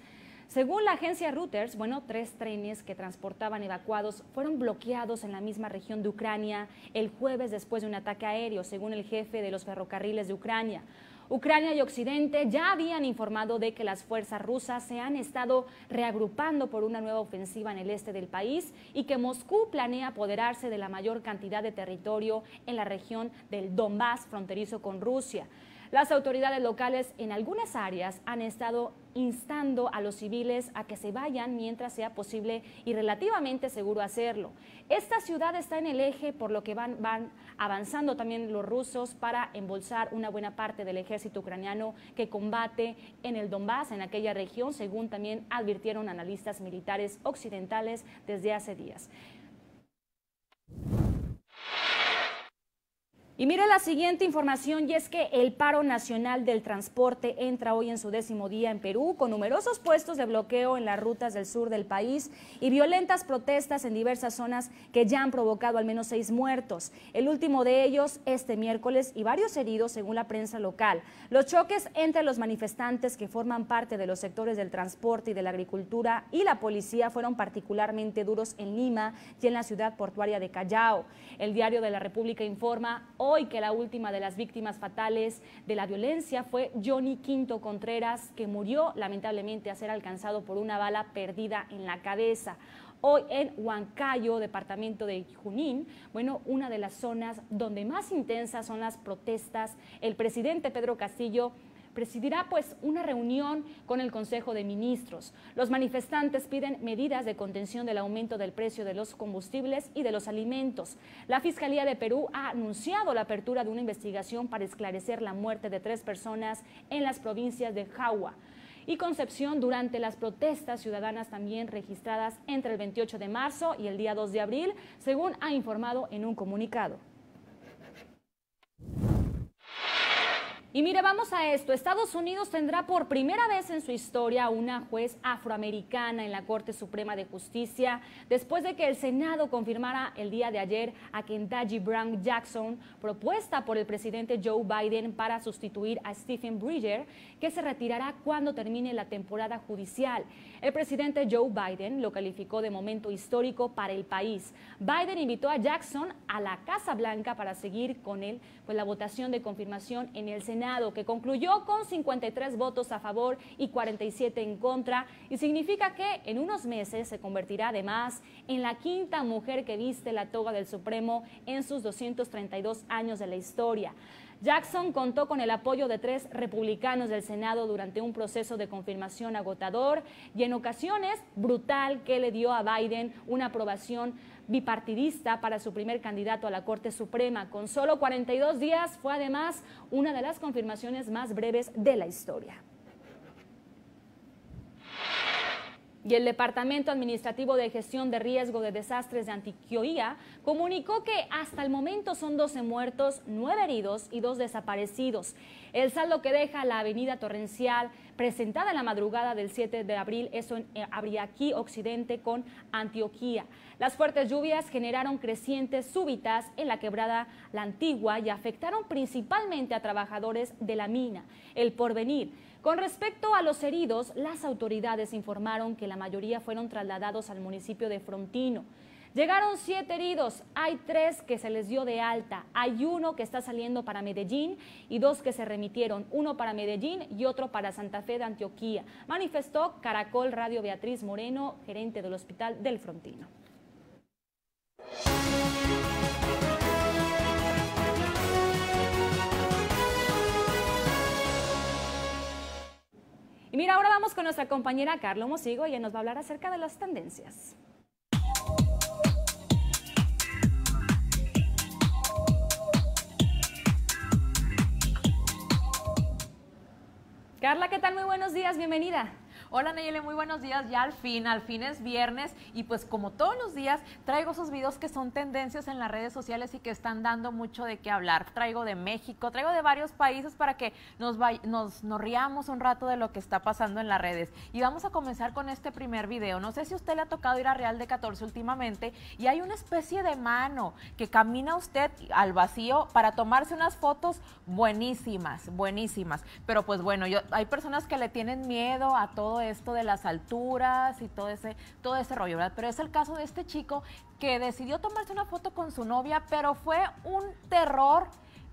Según la agencia Reuters, bueno, tres trenes que transportaban evacuados fueron bloqueados en la misma región de Ucrania el jueves después de un ataque aéreo, según el jefe de los ferrocarriles de Ucrania. Ucrania y Occidente ya habían informado de que las fuerzas rusas se han estado reagrupando por una nueva ofensiva en el este del país y que Moscú planea apoderarse de la mayor cantidad de territorio en la región del Donbass fronterizo con Rusia. Las autoridades locales en algunas áreas han estado instando a los civiles a que se vayan mientras sea posible y relativamente seguro hacerlo. Esta ciudad está en el eje por lo que van, van avanzando también los rusos para embolsar una buena parte del ejército ucraniano que combate en el Donbass, en aquella región, según también advirtieron analistas militares occidentales desde hace días. Y mire la siguiente información y es que el paro nacional del transporte entra hoy en su décimo día en Perú con numerosos puestos de bloqueo en las rutas del sur del país y violentas protestas en diversas zonas que ya han provocado al menos seis muertos. El último de ellos este miércoles y varios heridos según la prensa local. Los choques entre los manifestantes que forman parte de los sectores del transporte y de la agricultura y la policía fueron particularmente duros en Lima y en la ciudad portuaria de Callao. El diario de la República informa hoy que la última de las víctimas fatales de la violencia fue Johnny Quinto Contreras, que murió lamentablemente a ser alcanzado por una bala perdida en la cabeza. Hoy en Huancayo, departamento de Junín, bueno, una de las zonas donde más intensas son las protestas, el presidente Pedro Castillo presidirá pues una reunión con el Consejo de Ministros. Los manifestantes piden medidas de contención del aumento del precio de los combustibles y de los alimentos. La Fiscalía de Perú ha anunciado la apertura de una investigación para esclarecer la muerte de tres personas en las provincias de Jagua y Concepción durante las protestas ciudadanas también registradas entre el 28 de marzo y el día 2 de abril, según ha informado en un comunicado. Y mire, vamos a esto. Estados Unidos tendrá por primera vez en su historia una juez afroamericana en la Corte Suprema de Justicia, después de que el Senado confirmara el día de ayer a Kentucky Brown Jackson, propuesta por el presidente Joe Biden para sustituir a Stephen Bridger, que se retirará cuando termine la temporada judicial. El presidente Joe Biden lo calificó de momento histórico para el país. Biden invitó a Jackson a la Casa Blanca para seguir con él pues, la votación de confirmación en el Senado que concluyó con 53 votos a favor y 47 en contra, y significa que en unos meses se convertirá además en la quinta mujer que viste la toga del Supremo en sus 232 años de la historia. Jackson contó con el apoyo de tres republicanos del Senado durante un proceso de confirmación agotador y en ocasiones brutal que le dio a Biden una aprobación bipartidista para su primer candidato a la Corte Suprema. Con solo 42 días fue además una de las confirmaciones más breves de la historia. Y el Departamento Administrativo de Gestión de Riesgo de Desastres de Antioquia comunicó que hasta el momento son 12 muertos, 9 heridos y 2 desaparecidos. El saldo que deja la avenida torrencial presentada en la madrugada del 7 de abril es en eh, Abriaquí Occidente con Antioquía. Las fuertes lluvias generaron crecientes súbitas en la quebrada La Antigua y afectaron principalmente a trabajadores de la mina. El porvenir. Con respecto a los heridos, las autoridades informaron que la mayoría fueron trasladados al municipio de Frontino. Llegaron siete heridos, hay tres que se les dio de alta, hay uno que está saliendo para Medellín y dos que se remitieron, uno para Medellín y otro para Santa Fe de Antioquía, manifestó Caracol Radio Beatriz Moreno, gerente del Hospital del Frontino. Con nuestra compañera Carla Mosigo ella nos va a hablar acerca de las tendencias. Carla, ¿qué tal? Muy buenos días, bienvenida. Hola Nayeli, muy buenos días. Ya al fin, al fin es viernes y pues como todos los días traigo esos videos que son tendencias en las redes sociales y que están dando mucho de qué hablar. Traigo de México, traigo de varios países para que nos, nos, nos riamos un rato de lo que está pasando en las redes. Y vamos a comenzar con este primer video. No sé si usted le ha tocado ir a Real de 14 últimamente y hay una especie de mano que camina usted al vacío para tomarse unas fotos buenísimas, buenísimas. Pero pues bueno, yo, hay personas que le tienen miedo a todo esto de las alturas y todo ese, todo ese rollo, ¿verdad? Pero es el caso de este chico que decidió tomarse una foto con su novia, pero fue un terror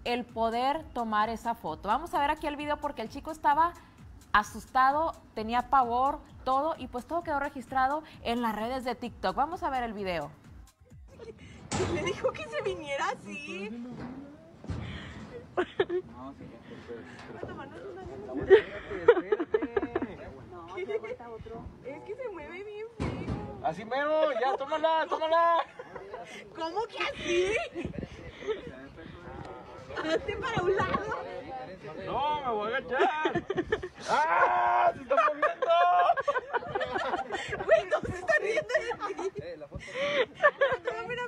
el poder tomar esa foto. Vamos a ver aquí el video porque el chico estaba asustado, tenía pavor, todo, y pues todo quedó registrado en las redes de TikTok. Vamos a ver el video. *laughs* Le dijo que se viniera así. No, es que se mueve bien feo. Así mero, ya, tómala, tómala. ¿Cómo que así? Hazte para un lado. No, me voy a agachar. ¡Ah! ¡Se está moviendo! Güey, no se está riendo de ti. Eh, la foto. No, mira,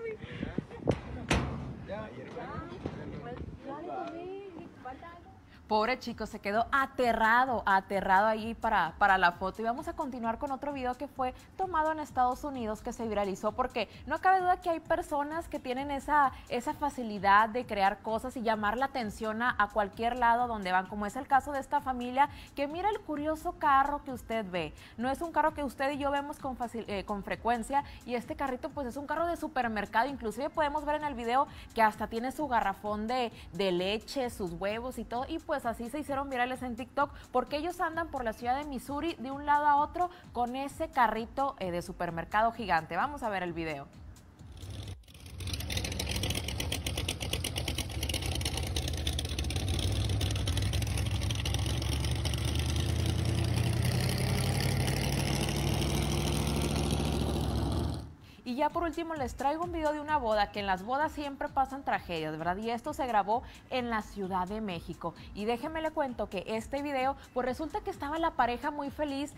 Pobre chico, se quedó aterrado, aterrado ahí para, para la foto. Y vamos a continuar con otro video que fue tomado en Estados Unidos que se viralizó porque no cabe duda que hay personas que tienen esa, esa facilidad de crear cosas y llamar la atención a, cualquier lado donde van, como es el caso de esta familia que mira el curioso carro que usted ve. No es un carro que usted y yo vemos con, eh, con frecuencia y este carrito pues es un carro de supermercado. Inclusive podemos ver en el video que hasta tiene su garrafón de, de leche, sus huevos y todo. Y pues pues así se hicieron virales en TikTok porque ellos andan por la ciudad de Missouri de un lado a otro con ese carrito eh, de supermercado gigante. Vamos a ver el video. Y ya por último les traigo un video de una boda, que en las bodas siempre pasan tragedias, ¿verdad? Y esto se grabó en la Ciudad de México. Y déjenme le cuento que este video, pues resulta que estaba la pareja muy feliz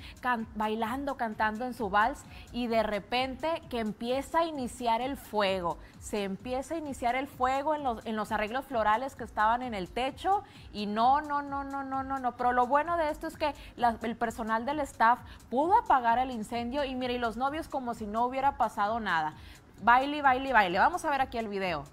bailando, cantando en su vals y de repente que empieza a iniciar el fuego. Se empieza a iniciar el fuego en los, en los arreglos florales que estaban en el techo y no, no, no, no, no, no, no. Pero lo bueno de esto es que el personal del staff pudo apagar el incendio y mire, y los novios como si no hubiera pasado nada. Baile, baile, baile. Vamos a ver aquí el video.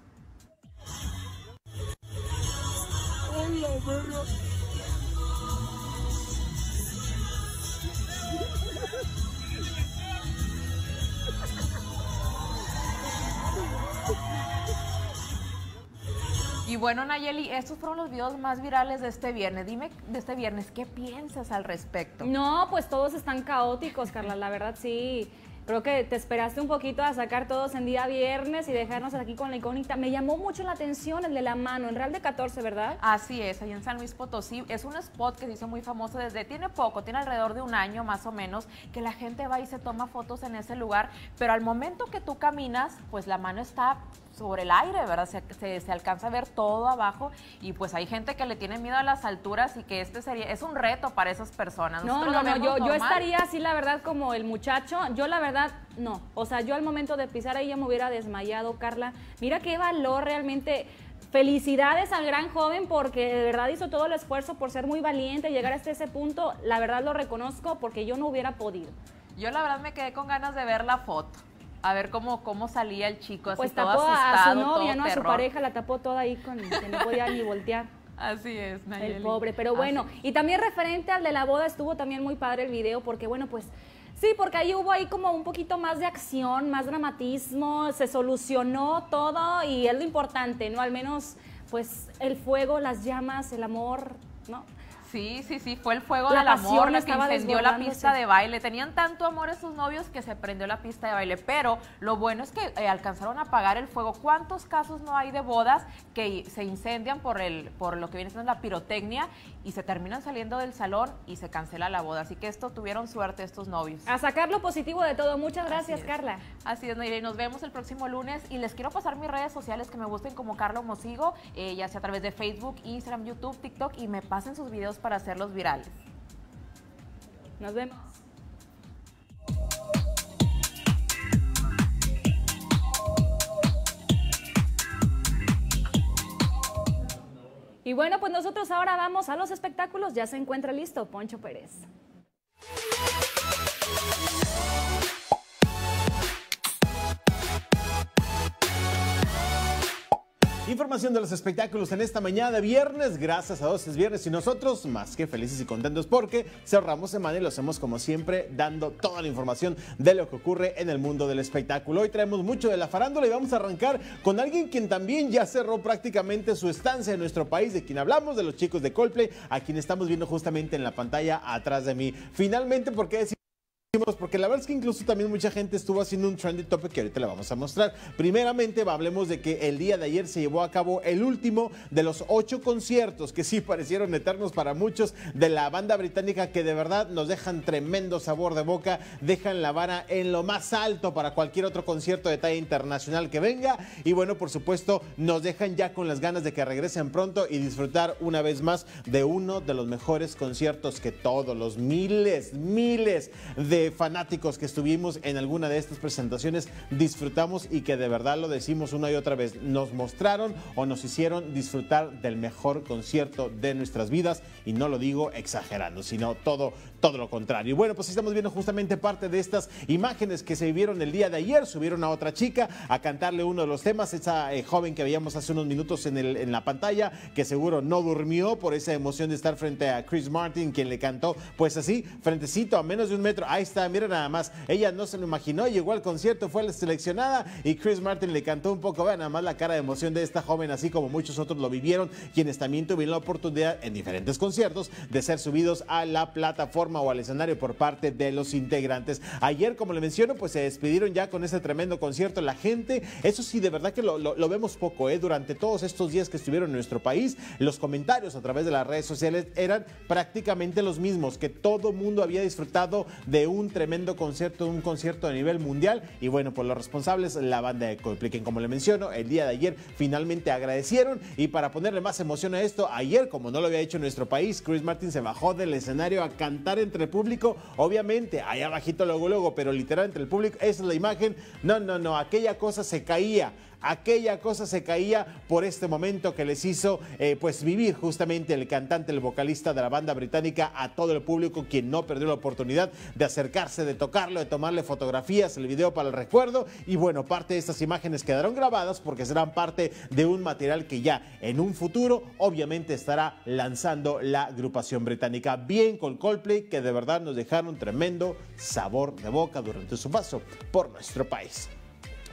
Y bueno, Nayeli, estos fueron los videos más virales de este viernes. Dime de este viernes, ¿qué piensas al respecto? No, pues todos están caóticos, Carla, la verdad sí. Creo que te esperaste un poquito a sacar todos en día viernes y dejarnos aquí con la icónica. Me llamó mucho la atención el de la mano, en Real de 14, ¿verdad? Así es, ahí en San Luis Potosí. Es un spot que se hizo muy famoso desde, tiene poco, tiene alrededor de un año más o menos, que la gente va y se toma fotos en ese lugar, pero al momento que tú caminas, pues la mano está sobre el aire, ¿verdad? Se, se, alcanza a ver todo abajo y pues hay gente que le tiene miedo a las alturas y que este sería, es un reto para esas personas. no, no, no, yo, yo, estaría así, la verdad, como el muchacho. Yo, la verdad, no. O sea, yo al momento de pisar ahí ya me hubiera desmayado, Carla. Mira qué valor realmente felicidades al gran joven porque de verdad hizo todo el esfuerzo por ser muy valiente, llegar hasta ese punto. La verdad lo reconozco porque yo no hubiera podido. Yo la verdad me quedé con ganas de ver la foto. A ver cómo, cómo salía el chico así Pues todo tapó asustado, a su novia, ¿no? A su pareja la tapó toda ahí con que no podía ni voltear. Así es, Nayeli. El pobre, pero bueno, Así. y también referente al de la boda estuvo también muy padre el video porque bueno, pues sí, porque ahí hubo ahí como un poquito más de acción, más dramatismo, se solucionó todo y es lo importante, ¿no? Al menos pues el fuego, las llamas, el amor, ¿no? Sí, sí, sí, fue el fuego La del amor lo que incendió la pista de baile. Tenían tanto amor esos novios que se prendió la pista de baile, pero lo bueno es que eh, alcanzaron a apagar el fuego. ¿Cuántos casos no hay de bodas que se incendian por el por lo que viene siendo la pirotecnia y se terminan saliendo del salón y se cancela la boda? Así que esto tuvieron suerte estos novios. A sacar lo positivo de todo. Muchas gracias. Carla. Así es, Nayeli. Nos vemos el próximo lunes y les quiero pasar mis redes sociales que me busquen como Carla Mosigo, eh, ya sea a través de Facebook, Instagram, YouTube, TikTok y me pasen sus videos para hacerlos virales. Nos vemos. Y bueno, pues nosotros ahora vamos a los espectáculos. Ya se encuentra listo Poncho Pérez. Información de los espectáculos en esta mañana de viernes. Gracias a Dios es viernes y nosotros más que felices y contentos porque cerramos semana y lo hacemos como siempre dando toda la información de lo que ocurre en el mundo del espectáculo. Hoy traemos mucho de la farándula y vamos a arrancar con alguien quien también ya cerró prácticamente su estancia en nuestro país, de quien hablamos, de los chicos de Coldplay, a quien estamos viendo justamente en la pantalla atrás de mí. Finalmente, ¿por qué decir? Porque la verdad es que incluso también mucha gente estuvo haciendo un trending topic que ahorita le vamos a mostrar. Primeramente, hablemos de que el día de ayer se llevó a cabo el último de los ocho conciertos que sí parecieron eternos para muchos de la banda británica que de verdad nos dejan tremendo sabor de boca, dejan la vara en lo más alto para cualquier otro concierto de talla internacional que venga. Y bueno, por supuesto, nos dejan ya con las ganas de que regresen pronto y disfrutar una vez más de uno de los mejores conciertos que todos los miles, miles de fanáticos que estuvimos en alguna de estas presentaciones disfrutamos y que de verdad lo decimos una y otra vez, nos mostraron o nos hicieron disfrutar del mejor concierto de nuestras vidas y no lo digo exagerando, sino todo todo lo contrario. Bueno, pues estamos viendo justamente parte de estas imágenes que se vivieron el día de ayer. Subieron a otra chica a cantarle uno de los temas, esa eh, joven que veíamos hace unos minutos en, la pantalla, que seguro no durmió por esa emoción de estar frente a Chris Martin, quien le cantó, pues así, frentecito, a menos de un metro. Ahí está, mira nada más. Ella no se lo imaginó, llegó al concierto, fue seleccionada y Chris Martin le cantó un poco. Vean nada más la cara de emoción de esta joven, así como muchos otros lo vivieron, quienes también tuvieron la oportunidad en diferentes conciertos de ser subidos a la plataforma o al escenario por parte de los integrantes. Ayer, como le menciono, pues se despidieron ya con ese tremendo concierto. La gente, eso sí, de verdad que lo, vemos poco, ¿eh? Durante todos estos días que estuvieron en nuestro país, los comentarios a través de las redes sociales eran prácticamente los mismos, que todo mundo había disfrutado de un tremendo concierto, un concierto a nivel mundial. Y bueno, pues los responsables, la banda de Coldplay, quien como le menciono, el día de ayer finalmente agradecieron. Y para ponerle más emoción a esto, ayer, como no lo había hecho en nuestro país, Chris Martin se bajó del escenario a cantar entre el público. Obviamente, allá abajito luego, luego, pero literal entre el público, esa es la imagen. No, no, no, aquella cosa se caía aquella cosa se caía por este momento que les hizo eh, pues vivir justamente el cantante, el vocalista de la banda británica a todo el público quien no perdió la oportunidad de acercarse, de tocarlo, de tomarle fotografías, el video para el recuerdo y bueno, parte de estas imágenes quedaron grabadas porque serán parte de un material que ya en un futuro obviamente estará lanzando la agrupación británica bien con Coldplay que de verdad nos dejaron tremendo sabor de boca durante su paso por nuestro país.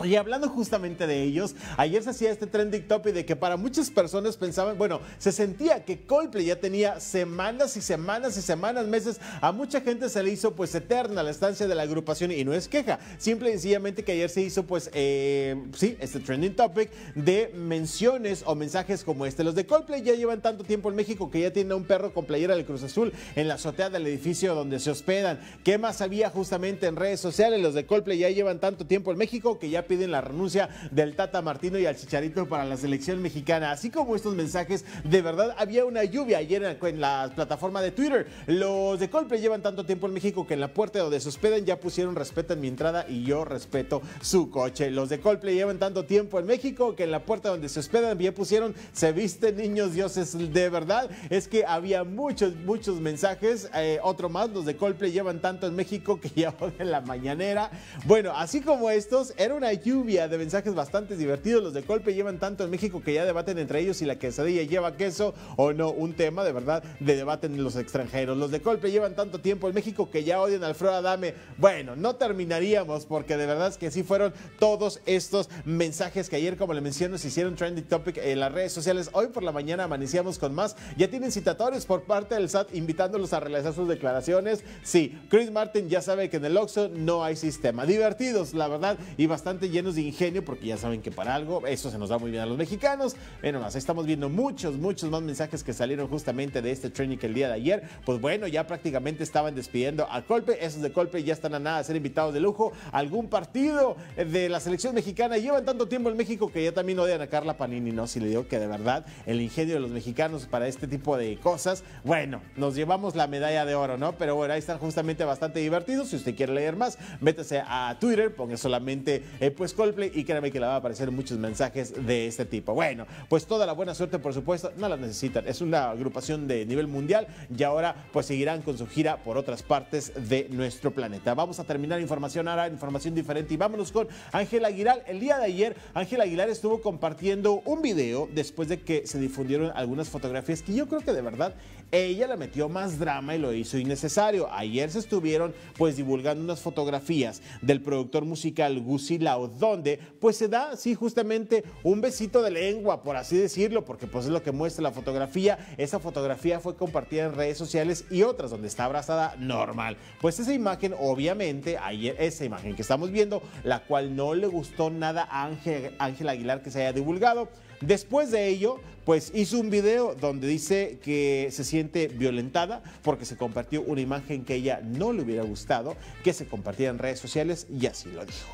Y hablando justamente de ellos, ayer se hacía este trending topic de que para muchas personas pensaban, bueno, se sentía que Coldplay ya tenía semanas y semanas y semanas, meses. A mucha gente se le hizo pues eterna la estancia de la agrupación y no es queja. Simple y sencillamente que ayer se hizo pues, eh, sí, este trending topic de menciones o mensajes como este. Los de Coldplay ya llevan tanto tiempo en México que ya tienen a un perro con playera del Cruz Azul en la azotea del edificio donde se hospedan. ¿Qué más había justamente en redes sociales? Los de Coldplay ya llevan tanto tiempo en México que ya piden la renuncia del Tata Martino y al Chicharito para la selección mexicana. Así como estos mensajes, de verdad había una lluvia ayer en la plataforma de Twitter. Los de Coldplay llevan tanto tiempo en México que en la puerta donde se hospedan ya pusieron respeto en mi entrada y yo respeto su coche. Los de Coldplay llevan tanto tiempo en México que en la puerta donde se hospedan ya pusieron se visten niños dioses de verdad. Es que había muchos, muchos mensajes. Eh, otro más, los de Coldplay llevan tanto en México que *laughs* ya en la mañanera. Bueno, así como estos, era una lluvia de mensajes bastante divertidos. Los de Coldplay llevan tanto en México que ya debaten entre ellos si la quesadilla lleva queso o no. Un tema de verdad de debate en los extranjeros. Los de Coldplay llevan tanto tiempo en México que ya odian a Alfredo Adame. Bueno, no terminaríamos porque de verdad es que sí fueron todos estos mensajes que ayer, como le menciono, se hicieron trending topic en las redes sociales. Hoy por la mañana amanecíamos con más. Ya tienen citatorios por parte del SAT invitándolos a realizar sus declaraciones. Sí, Chris Martin ya sabe que en el Oxxo no hay sistema. Divertidos, la verdad, y bastante llenos de ingenio porque ya saben que para algo eso se nos da muy bien a los mexicanos. Bueno, más estamos viendo muchos, muchos más mensajes que salieron justamente de este training el día de ayer. Pues bueno, ya prácticamente estaban despidiendo a Colpe. Esos de Colpe ya están a nada de ser invitados de lujo. Algún partido de la selección mexicana llevan tanto tiempo en México que ya también odian a Carla Panini, ¿no? Si le digo que de verdad el ingenio de los mexicanos para este tipo de cosas, bueno, nos llevamos la medalla de oro, ¿no? Pero bueno, ahí están justamente bastante divertidos. Si usted quiere leer más, métase a Twitter, ponga solamente eh, pues Coldplay y créame que le va a aparecer muchos mensajes de este tipo. Bueno, pues toda la buena suerte, por supuesto, no la necesitan. Es una agrupación de nivel mundial y ahora pues seguirán con su gira por otras partes de nuestro planeta. Vamos a terminar información ahora, información diferente y vámonos con Ángel Aguilar. El día de ayer, Ángel Aguilar estuvo compartiendo un video después de que se difundieron algunas fotografías que yo creo que de verdad ella le metió más drama y lo hizo innecesario. Ayer se estuvieron pues divulgando unas fotografías del productor musical Gucci Lao, donde pues se da, sí, justamente un besito de lengua, por así decirlo, porque pues es lo que muestra la fotografía. Esa fotografía fue compartida en redes sociales y otras donde está abrazada normal. Pues esa imagen, obviamente, ayer, esa imagen que estamos viendo, la cual no le gustó nada a Ángel, Ángel Aguilar que se haya divulgado. Después de ello, pues hizo un video donde dice que se siente violentada porque se compartió una imagen que ella no le hubiera gustado, que se compartía en redes sociales y así lo dijo.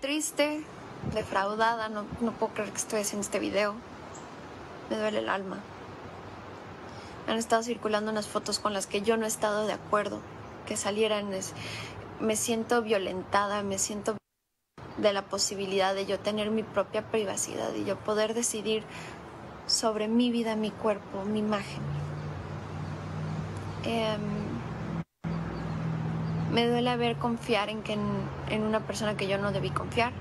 Triste, defraudada, no, puedo creer que estoy haciendo este video. Me duele el alma. Han estado circulando unas fotos con las que yo no he estado de acuerdo que salieran. Me siento violentada, me siento de la posibilidad de yo tener mi propia privacidad y yo poder decidir sobre mi vida, mi cuerpo, mi imagen. Em, me duele haber confiar en, que en, una persona que yo no debí confiar.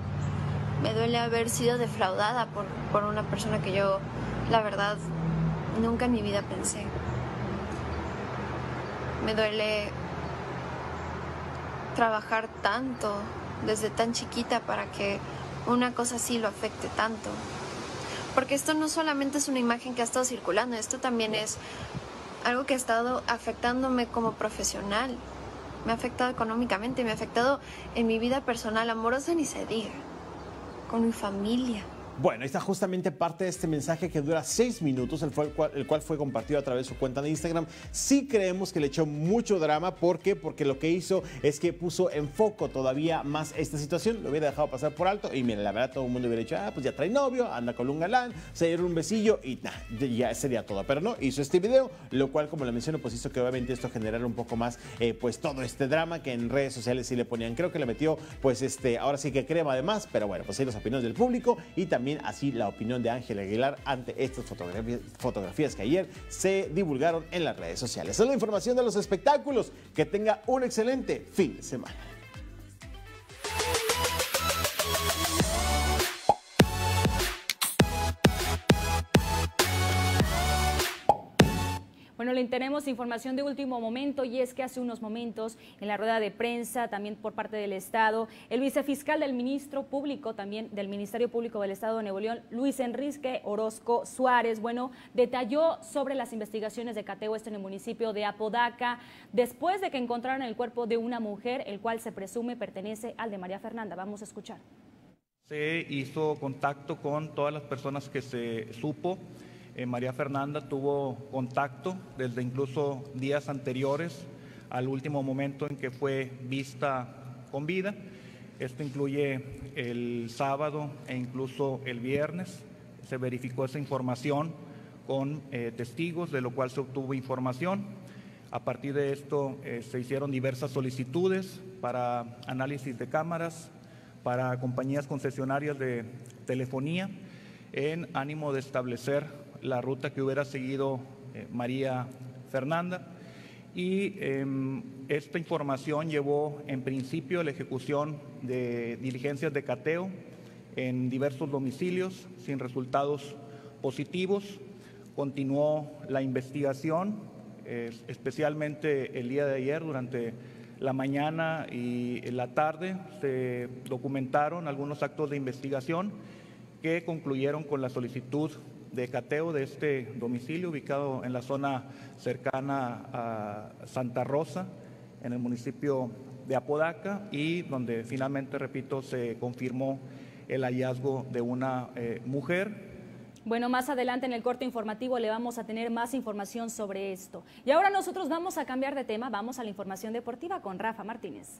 Me duele haber sido defraudada por, por una persona que yo, la verdad, nunca en mi vida pensé. Me duele trabajar tanto desde tan chiquita para que una cosa así lo afecte tanto. Porque esto no solamente es una imagen que ha estado circulando, esto también es algo que ha estado afectándome como profesional. Me ha afectado económicamente, me ha afectado en mi vida personal, amorosa ni se diga, con mi familia. Bueno, está justamente parte de este mensaje que dura seis minutos, el, cual, fue compartido a través de su cuenta de Instagram. Sí creemos que le echó mucho drama. ¿Por qué? Porque lo que hizo es que puso en foco todavía más esta situación. Lo hubiera dejado pasar por alto. Y miren, la verdad, todo el mundo hubiera dicho, ah, pues ya trae novio, anda con un galán, se dieron un besillo y nah, ya sería todo. Pero no, hizo este video, lo cual, como le menciono, pues hizo que obviamente esto generara un poco más, eh, pues todo este drama que en redes sociales sí le ponían. Creo que le metió, pues este, ahora sí que crema además, pero bueno, pues ahí las opiniones del público y también así la opinión de Ángel Aguilar ante estas fotografías, fotografías que ayer se divulgaron en las redes sociales. Esa es la información de los espectáculos. Que tenga un excelente fin de semana. Bueno, le tenemos información de último momento y es que hace unos momentos en la rueda de prensa, también por parte del Estado, el vicefiscal del ministro público, también del Ministerio Público del Estado de Nuevo León, Luis Enrique Orozco Suárez, bueno, detalló sobre las investigaciones de cateo este en el municipio de Apodaca, después de que encontraron el cuerpo de una mujer, el cual se presume pertenece al de María Fernanda. Vamos a escuchar. Se hizo contacto con todas las personas que se supo eh, María Fernanda tuvo contacto desde incluso días anteriores al último momento en que fue vista con vida. Esto incluye el sábado e incluso el viernes. Se verificó esa información con eh, testigos, de lo cual se obtuvo información. A partir de esto eh, se hicieron diversas solicitudes para análisis de cámaras, para compañías concesionarias de telefonía, en ánimo de establecer la ruta que hubiera seguido eh, María Fernanda. Y em, esta información llevó en principio la ejecución de diligencias de cateo en diversos domicilios sin resultados positivos continuó la investigación, especialmente el día de ayer durante la mañana y la tarde se documentaron algunos actos de investigación que concluyeron con la solicitud de cateo de este domicilio ubicado en la zona cercana a Santa Rosa, en el municipio de Apodaca, y donde finalmente, repito, se confirmó el hallazgo de una eh, mujer bueno, más adelante en el corte informativo le vamos a tener más información sobre esto. Y ahora nosotros vamos a cambiar de tema, vamos a la información deportiva con Rafa Martínez.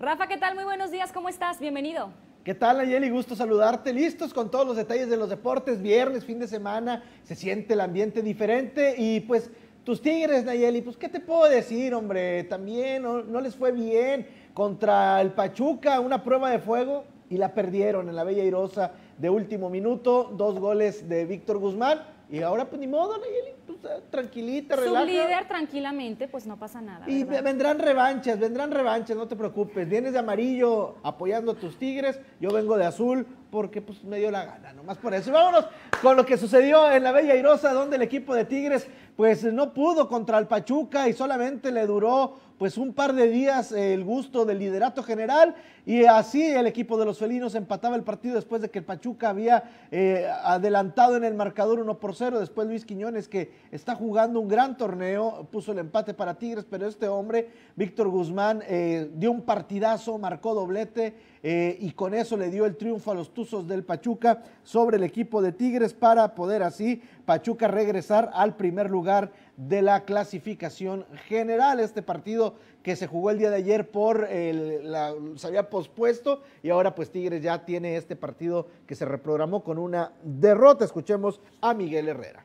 Rafa, ¿qué tal? Muy buenos días, ¿cómo estás? Bienvenido. ¿Qué tal, Nayeli? Gusto saludarte. Listos con todos los detalles de los deportes. Viernes, fin de semana, se siente el ambiente diferente y pues tus Tigres, Nayeli, pues ¿qué te puedo decir, hombre? También no, les fue bien contra el Pachuca, una prueba de fuego y la perdieron en la Bella Irosa de último minuto, dos goles de Víctor Guzmán y ahora pues ni modo, Nayeli, pues, eh, tranquilita, relaja. Su líder tranquilamente, pues no pasa nada. Y vendrán revanchas, vendrán revanchas, no te preocupes. Vienes de amarillo apoyando a tus Tigres, yo vengo de azul porque pues me dio la gana, nomás por eso. Y vámonos con lo que sucedió en la Bella Irosa, donde el equipo de Tigres pues no pudo contra el Pachuca y solamente le duró pues un par de días el gusto del liderato general y así el equipo de los felinos empataba el partido después de que el Pachuca había eh, adelantado en el marcador 1 por 0. Después Luis Quiñones, que está jugando un gran torneo, puso el empate para Tigres, pero este hombre, Víctor Guzmán, eh, dio un partidazo, marcó doblete eh, y con eso le dio el triunfo a los Tuzos del Pachuca sobre el equipo de Tigres para poder así Pachuca regresar al primer lugar de la clasificación general. Este partido que se jugó el día de ayer por la, se había pospuesto y ahora pues Tigres ya tiene este partido que se reprogramó con una derrota. Escuchemos a Miguel Herrera.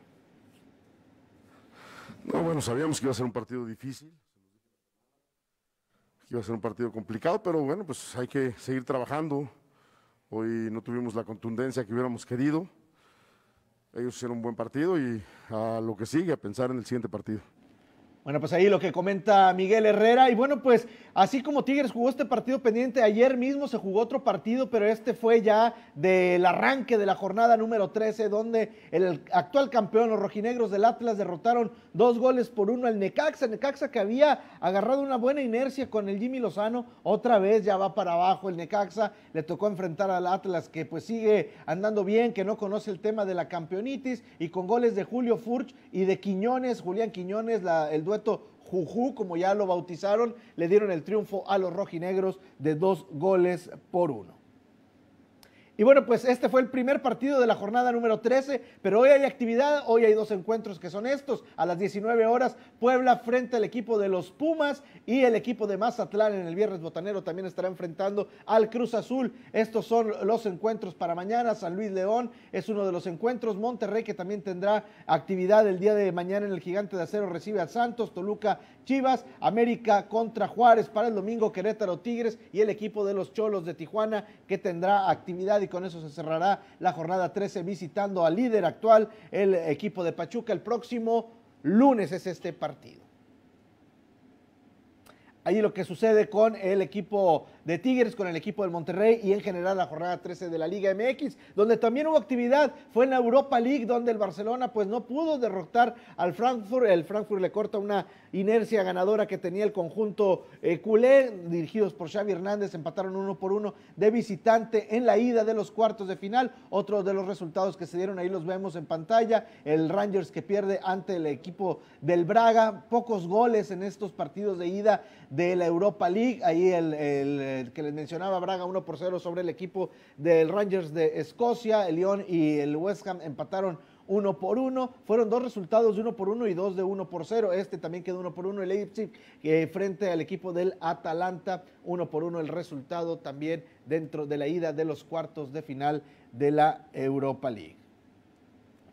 No, bueno, sabíamos que iba a ser un partido difícil, iba a ser un partido complicado, pero bueno, pues hay que seguir trabajando. Hoy no tuvimos la contundencia que hubiéramos querido. Ellos hicieron un buen partido y a lo que sigue, a pensar en el siguiente partido. Bueno, pues ahí lo que comenta Miguel Herrera. Y bueno, pues así como Tigres jugó este partido pendiente, ayer mismo se jugó otro partido, pero este fue ya del arranque de la jornada número 13, donde el actual campeón, los rojinegros del Atlas, derrotaron dos goles por uno al Necaxa. Necaxa que había agarrado una buena inercia con el Jimmy Lozano, otra vez ya va para abajo el Necaxa. Le tocó enfrentar al Atlas que pues sigue andando bien, que no conoce el tema de la campeonitis y con goles de Julio Furch y de Quiñones, Julián Quiñones, el duelo Juju, como ya lo bautizaron, le dieron el triunfo a los rojinegros de dos goles por uno. Y bueno, pues este fue el primer partido de la jornada número 13, pero hoy hay actividad, hoy hay dos encuentros que son estos. A las 19 horas, Puebla frente al equipo de los Pumas y el equipo de Mazatlán en el Viernes Botanero también estará enfrentando al Cruz Azul. Estos son los encuentros para mañana. San Luis León es uno de los encuentros. Monterrey que también tendrá actividad el día de mañana en el Gigante de Acero recibe a Santos, Toluca, Chivas, América contra Juárez para el domingo, Querétaro Tigres y el equipo de los Cholos de Tijuana que tendrá actividad y con eso se cerrará la jornada 13 visitando al líder actual, el equipo de Pachuca. El próximo lunes es este partido. Ahí lo que sucede con el equipo de Tigres con el equipo del Monterrey y en general la jornada 13 de la Liga MX, donde también hubo actividad, fue en la Europa League, donde el Barcelona pues no pudo derrotar al Frankfurt, el Frankfurt le corta una inercia ganadora que tenía el conjunto eh, culé, dirigidos por Xavi Hernández, empataron uno por uno de visitante en la ida de los cuartos de final, otro de los resultados que se dieron ahí los vemos en pantalla, el Rangers que pierde ante el equipo del Braga, pocos goles en estos partidos de ida de la Europa League, ahí el que les mencionaba, Braga 1 por 0 sobre el equipo del Rangers de Escocia. El Lyon y el West Ham empataron uno por uno. Fueron dos resultados de uno por uno y dos de uno por cero. Este también quedó uno por uno. El Leipzig eh, frente al equipo del Atalanta, uno por uno el resultado también dentro de la ida de los cuartos de final de la Europa League.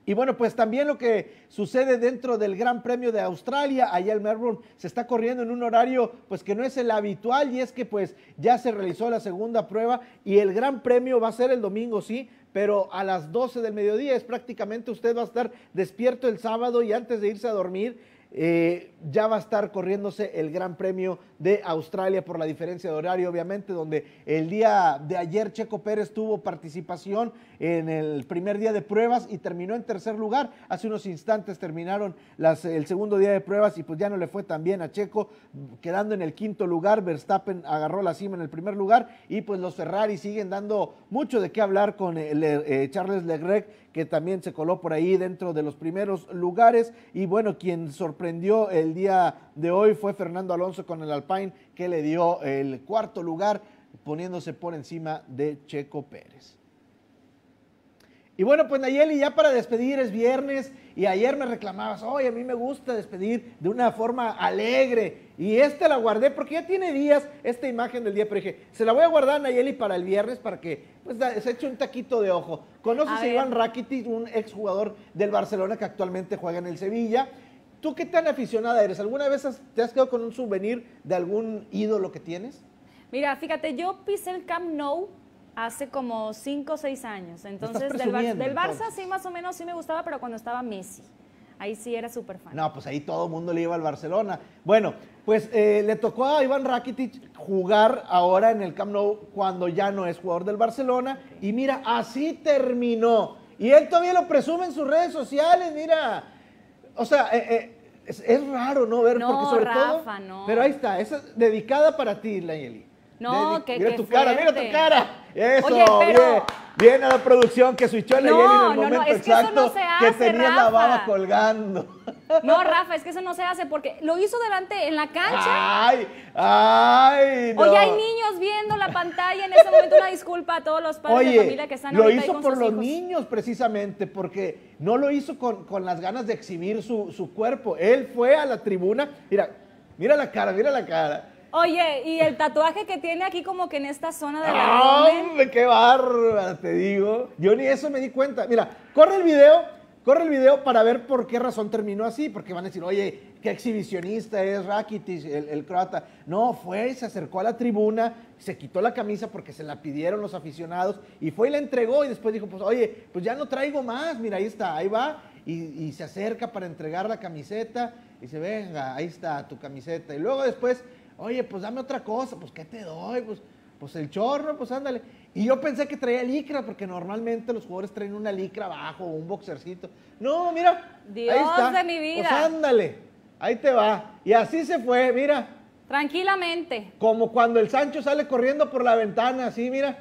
Y bueno, pues también lo que sucede dentro del Gran Premio de Australia, allá en Melbourne, se está corriendo en un horario pues que no es el habitual y es que pues ya se realizó la segunda prueba y el Gran Premio va a ser el domingo, sí, pero a las 12 del mediodía es prácticamente usted va a estar despierto el sábado y antes de irse a dormir eh, ya va a estar corriéndose el Gran Premio de Australia por la diferencia de horario, obviamente, donde el día de ayer Checo Pérez tuvo participación en el primer día de pruebas y terminó en tercer lugar. Hace unos instantes terminaron el segundo día de pruebas y pues ya no le fue tan bien a Checo, quedando en el quinto lugar. Verstappen agarró la cima en el primer lugar y pues los Ferrari siguen dando mucho de qué hablar con el, eh, Charles Leclerc que también se coló por ahí dentro de los primeros lugares. Y bueno, quien sorprendió el día de hoy fue Fernando Alonso con el Alpine, que le dio el cuarto lugar, poniéndose por encima de Checo Pérez. Y bueno, pues Nayeli, ya para despedir es viernes y ayer me reclamabas, oye, a mí me gusta despedir de una forma alegre. Y este la guardé porque ya tiene días esta imagen del día, pero dije, se la voy a guardar Nayeli para el viernes para que pues, se eche un taquito de ojo. ¿Conoces a, a Iván Rakitic, un exjugador del Barcelona que actualmente juega en el Sevilla? ¿Tú qué tan aficionada eres? ¿Alguna vez te has quedado con un souvenir de algún ídolo que tienes? Mira, fíjate, yo pisé el Camp Nou hace como 5 o 6 años. Entonces, del, del, Barça sí, más o menos sí me gustaba, pero cuando estaba Messi. Ahí sí era súper fan. No, pues ahí todo el mundo le iba al Barcelona. Bueno, pues eh, le tocó a Iván Rakitic jugar ahora en el Camp Nou cuando ya no es jugador del Barcelona. Y mira, así terminó. Y él todavía lo presume en sus redes sociales, mira. O sea, eh, eh, es, raro no ver, porque sobre Rafa, todo. No. Pero ahí está, esa es dedicada para ti, Layeli. No, que Mira tu cara, mira tu cara. Eso, Oye, pero... bien. Bien a la producción que switchó a No, en el no, no, momento es que eso exacto no se hace, tenía la baba Rafa. colgando. No, Rafa, es que eso no se hace porque lo hizo delante en la cancha. Ay, ay, no. Oye, hay niños viendo la pantalla en ese momento. Una disculpa a todos los padres Oye, de familia que están lo ahí hizo con por sus los hijos. niños precisamente, porque no lo hizo con, con las ganas de exhibir su, su cuerpo. Él fue a la tribuna, mira, mira la cara, mira la cara. Oye, y el tatuaje que tiene aquí como que en esta zona del abdomen. ¡Hombre, qué bárbara, te digo! Yo ni eso me di cuenta. Mira, corre el video, corre el video para ver por qué razón terminó así, porque van a decir, oye, qué exhibicionista es Rakitic, el, el croata. No, fue, se acercó a la tribuna, se quitó la camisa porque se la pidieron los aficionados y fue y la entregó y después dijo, pues oye, pues ya no traigo más, mira, ahí está, ahí va. Y, y se acerca para entregar la camiseta y dice, venga, ahí está tu camiseta. Y luego después, oye, pues dame otra cosa, pues ¿qué te doy? Pues, pues el chorro, pues ándale. Y yo pensé que traía licra, porque normalmente los jugadores traen una licra abajo o un boxercito. No, mira, Dios ahí está. de mi vida. Pues ándale, ahí te va. Y así se fue, mira, Tranquilamente. como cuando el Sancho sale corriendo por la ventana, así, mira.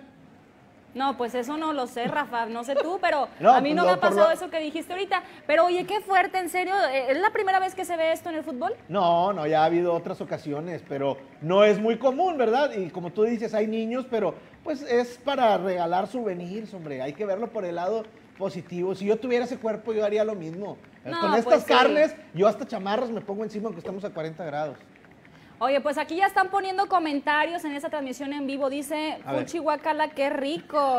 No, pues eso no lo sé, Rafa, no sé tú, pero *laughs* No, a mí pues no no, me ha pasado lo- eso que dijiste ahorita. Pero oye, qué fuerte, en serio, eh, ¿es la primera vez que se ve esto en el fútbol? No, no, ya ha habido otras ocasiones, pero no es muy común, ¿verdad? Y como tú dices, hay niños, pero pues es para regalar souvenirs, hombre. Hay que verlo por el lado positivo. Si yo tuviera ese cuerpo, yo haría lo mismo. No, Con pues estas sí. carnes, yo hasta chamarras me pongo encima aunque estamos a 40 grados. Oye, pues aquí ya están poniendo comentarios en esa transmisión en vivo. Dice. Fuchi Guacala, qué rico.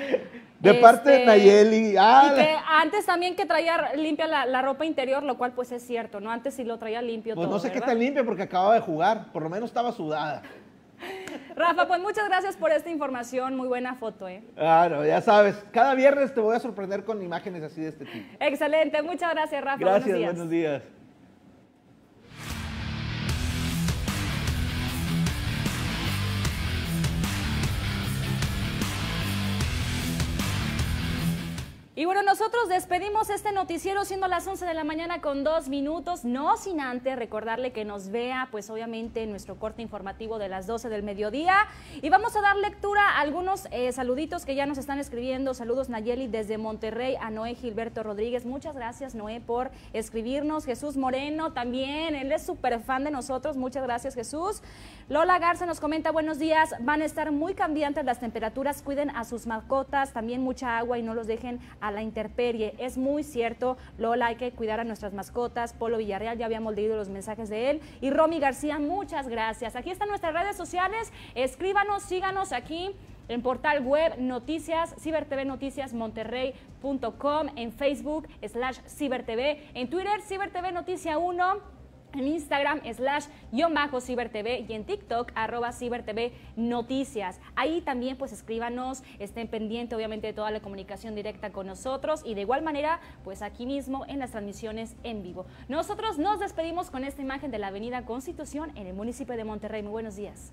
*laughs* De parte de Este, Nayeli. Ah, y que antes también que traía limpia la, la ropa interior, lo cual pues es cierto, ¿no? Antes sí lo traía limpio pues todo, no sé qué tan limpia porque acababa de jugar. Por lo menos estaba sudada. Rafa, pues muchas gracias por esta información. Muy buena foto, ¿eh? Ah, no, ya sabes. Cada viernes te voy a sorprender con imágenes así de este tipo. Excelente. Muchas gracias, Rafa. Gracias, Buenos días. buenos días. Y bueno, nosotros despedimos este noticiero siendo las 11 de la mañana con dos minutos, no sin antes recordarle que nos vea, pues obviamente en nuestro corte informativo de las 12 del mediodía. Y vamos a dar lectura a algunos eh, saluditos que ya nos están escribiendo. Saludos Nayeli desde Monterrey, a Noé Gilberto Rodríguez. Muchas gracias Noé por escribirnos. Jesús Moreno también, él es súper fan de nosotros. Muchas gracias Jesús. Lola Garza nos comenta, buenos días, van a estar muy cambiantes las temperaturas, cuiden a sus mascotas, también mucha agua y no los dejen a la intemperie. Es muy cierto, Lola, hay que cuidar a nuestras mascotas. Polo Villarreal, ya habíamos leído los mensajes de él. Y Romy García, muchas gracias. Aquí están nuestras redes sociales, escríbanos, síganos aquí en portal web noticias, cibertv noticias monterrey.com, en Facebook slash cibertv, en Twitter cibertv noticia 1 en Instagram slash guion bajo cibertv y en TikTok arroba cibertv noticias. Ahí también pues escríbanos, estén pendientes obviamente de toda la comunicación directa con nosotros y de igual manera pues aquí mismo en las transmisiones en vivo. Nosotros nos despedimos con esta imagen de la avenida Constitución en el municipio de Monterrey. Muy buenos días.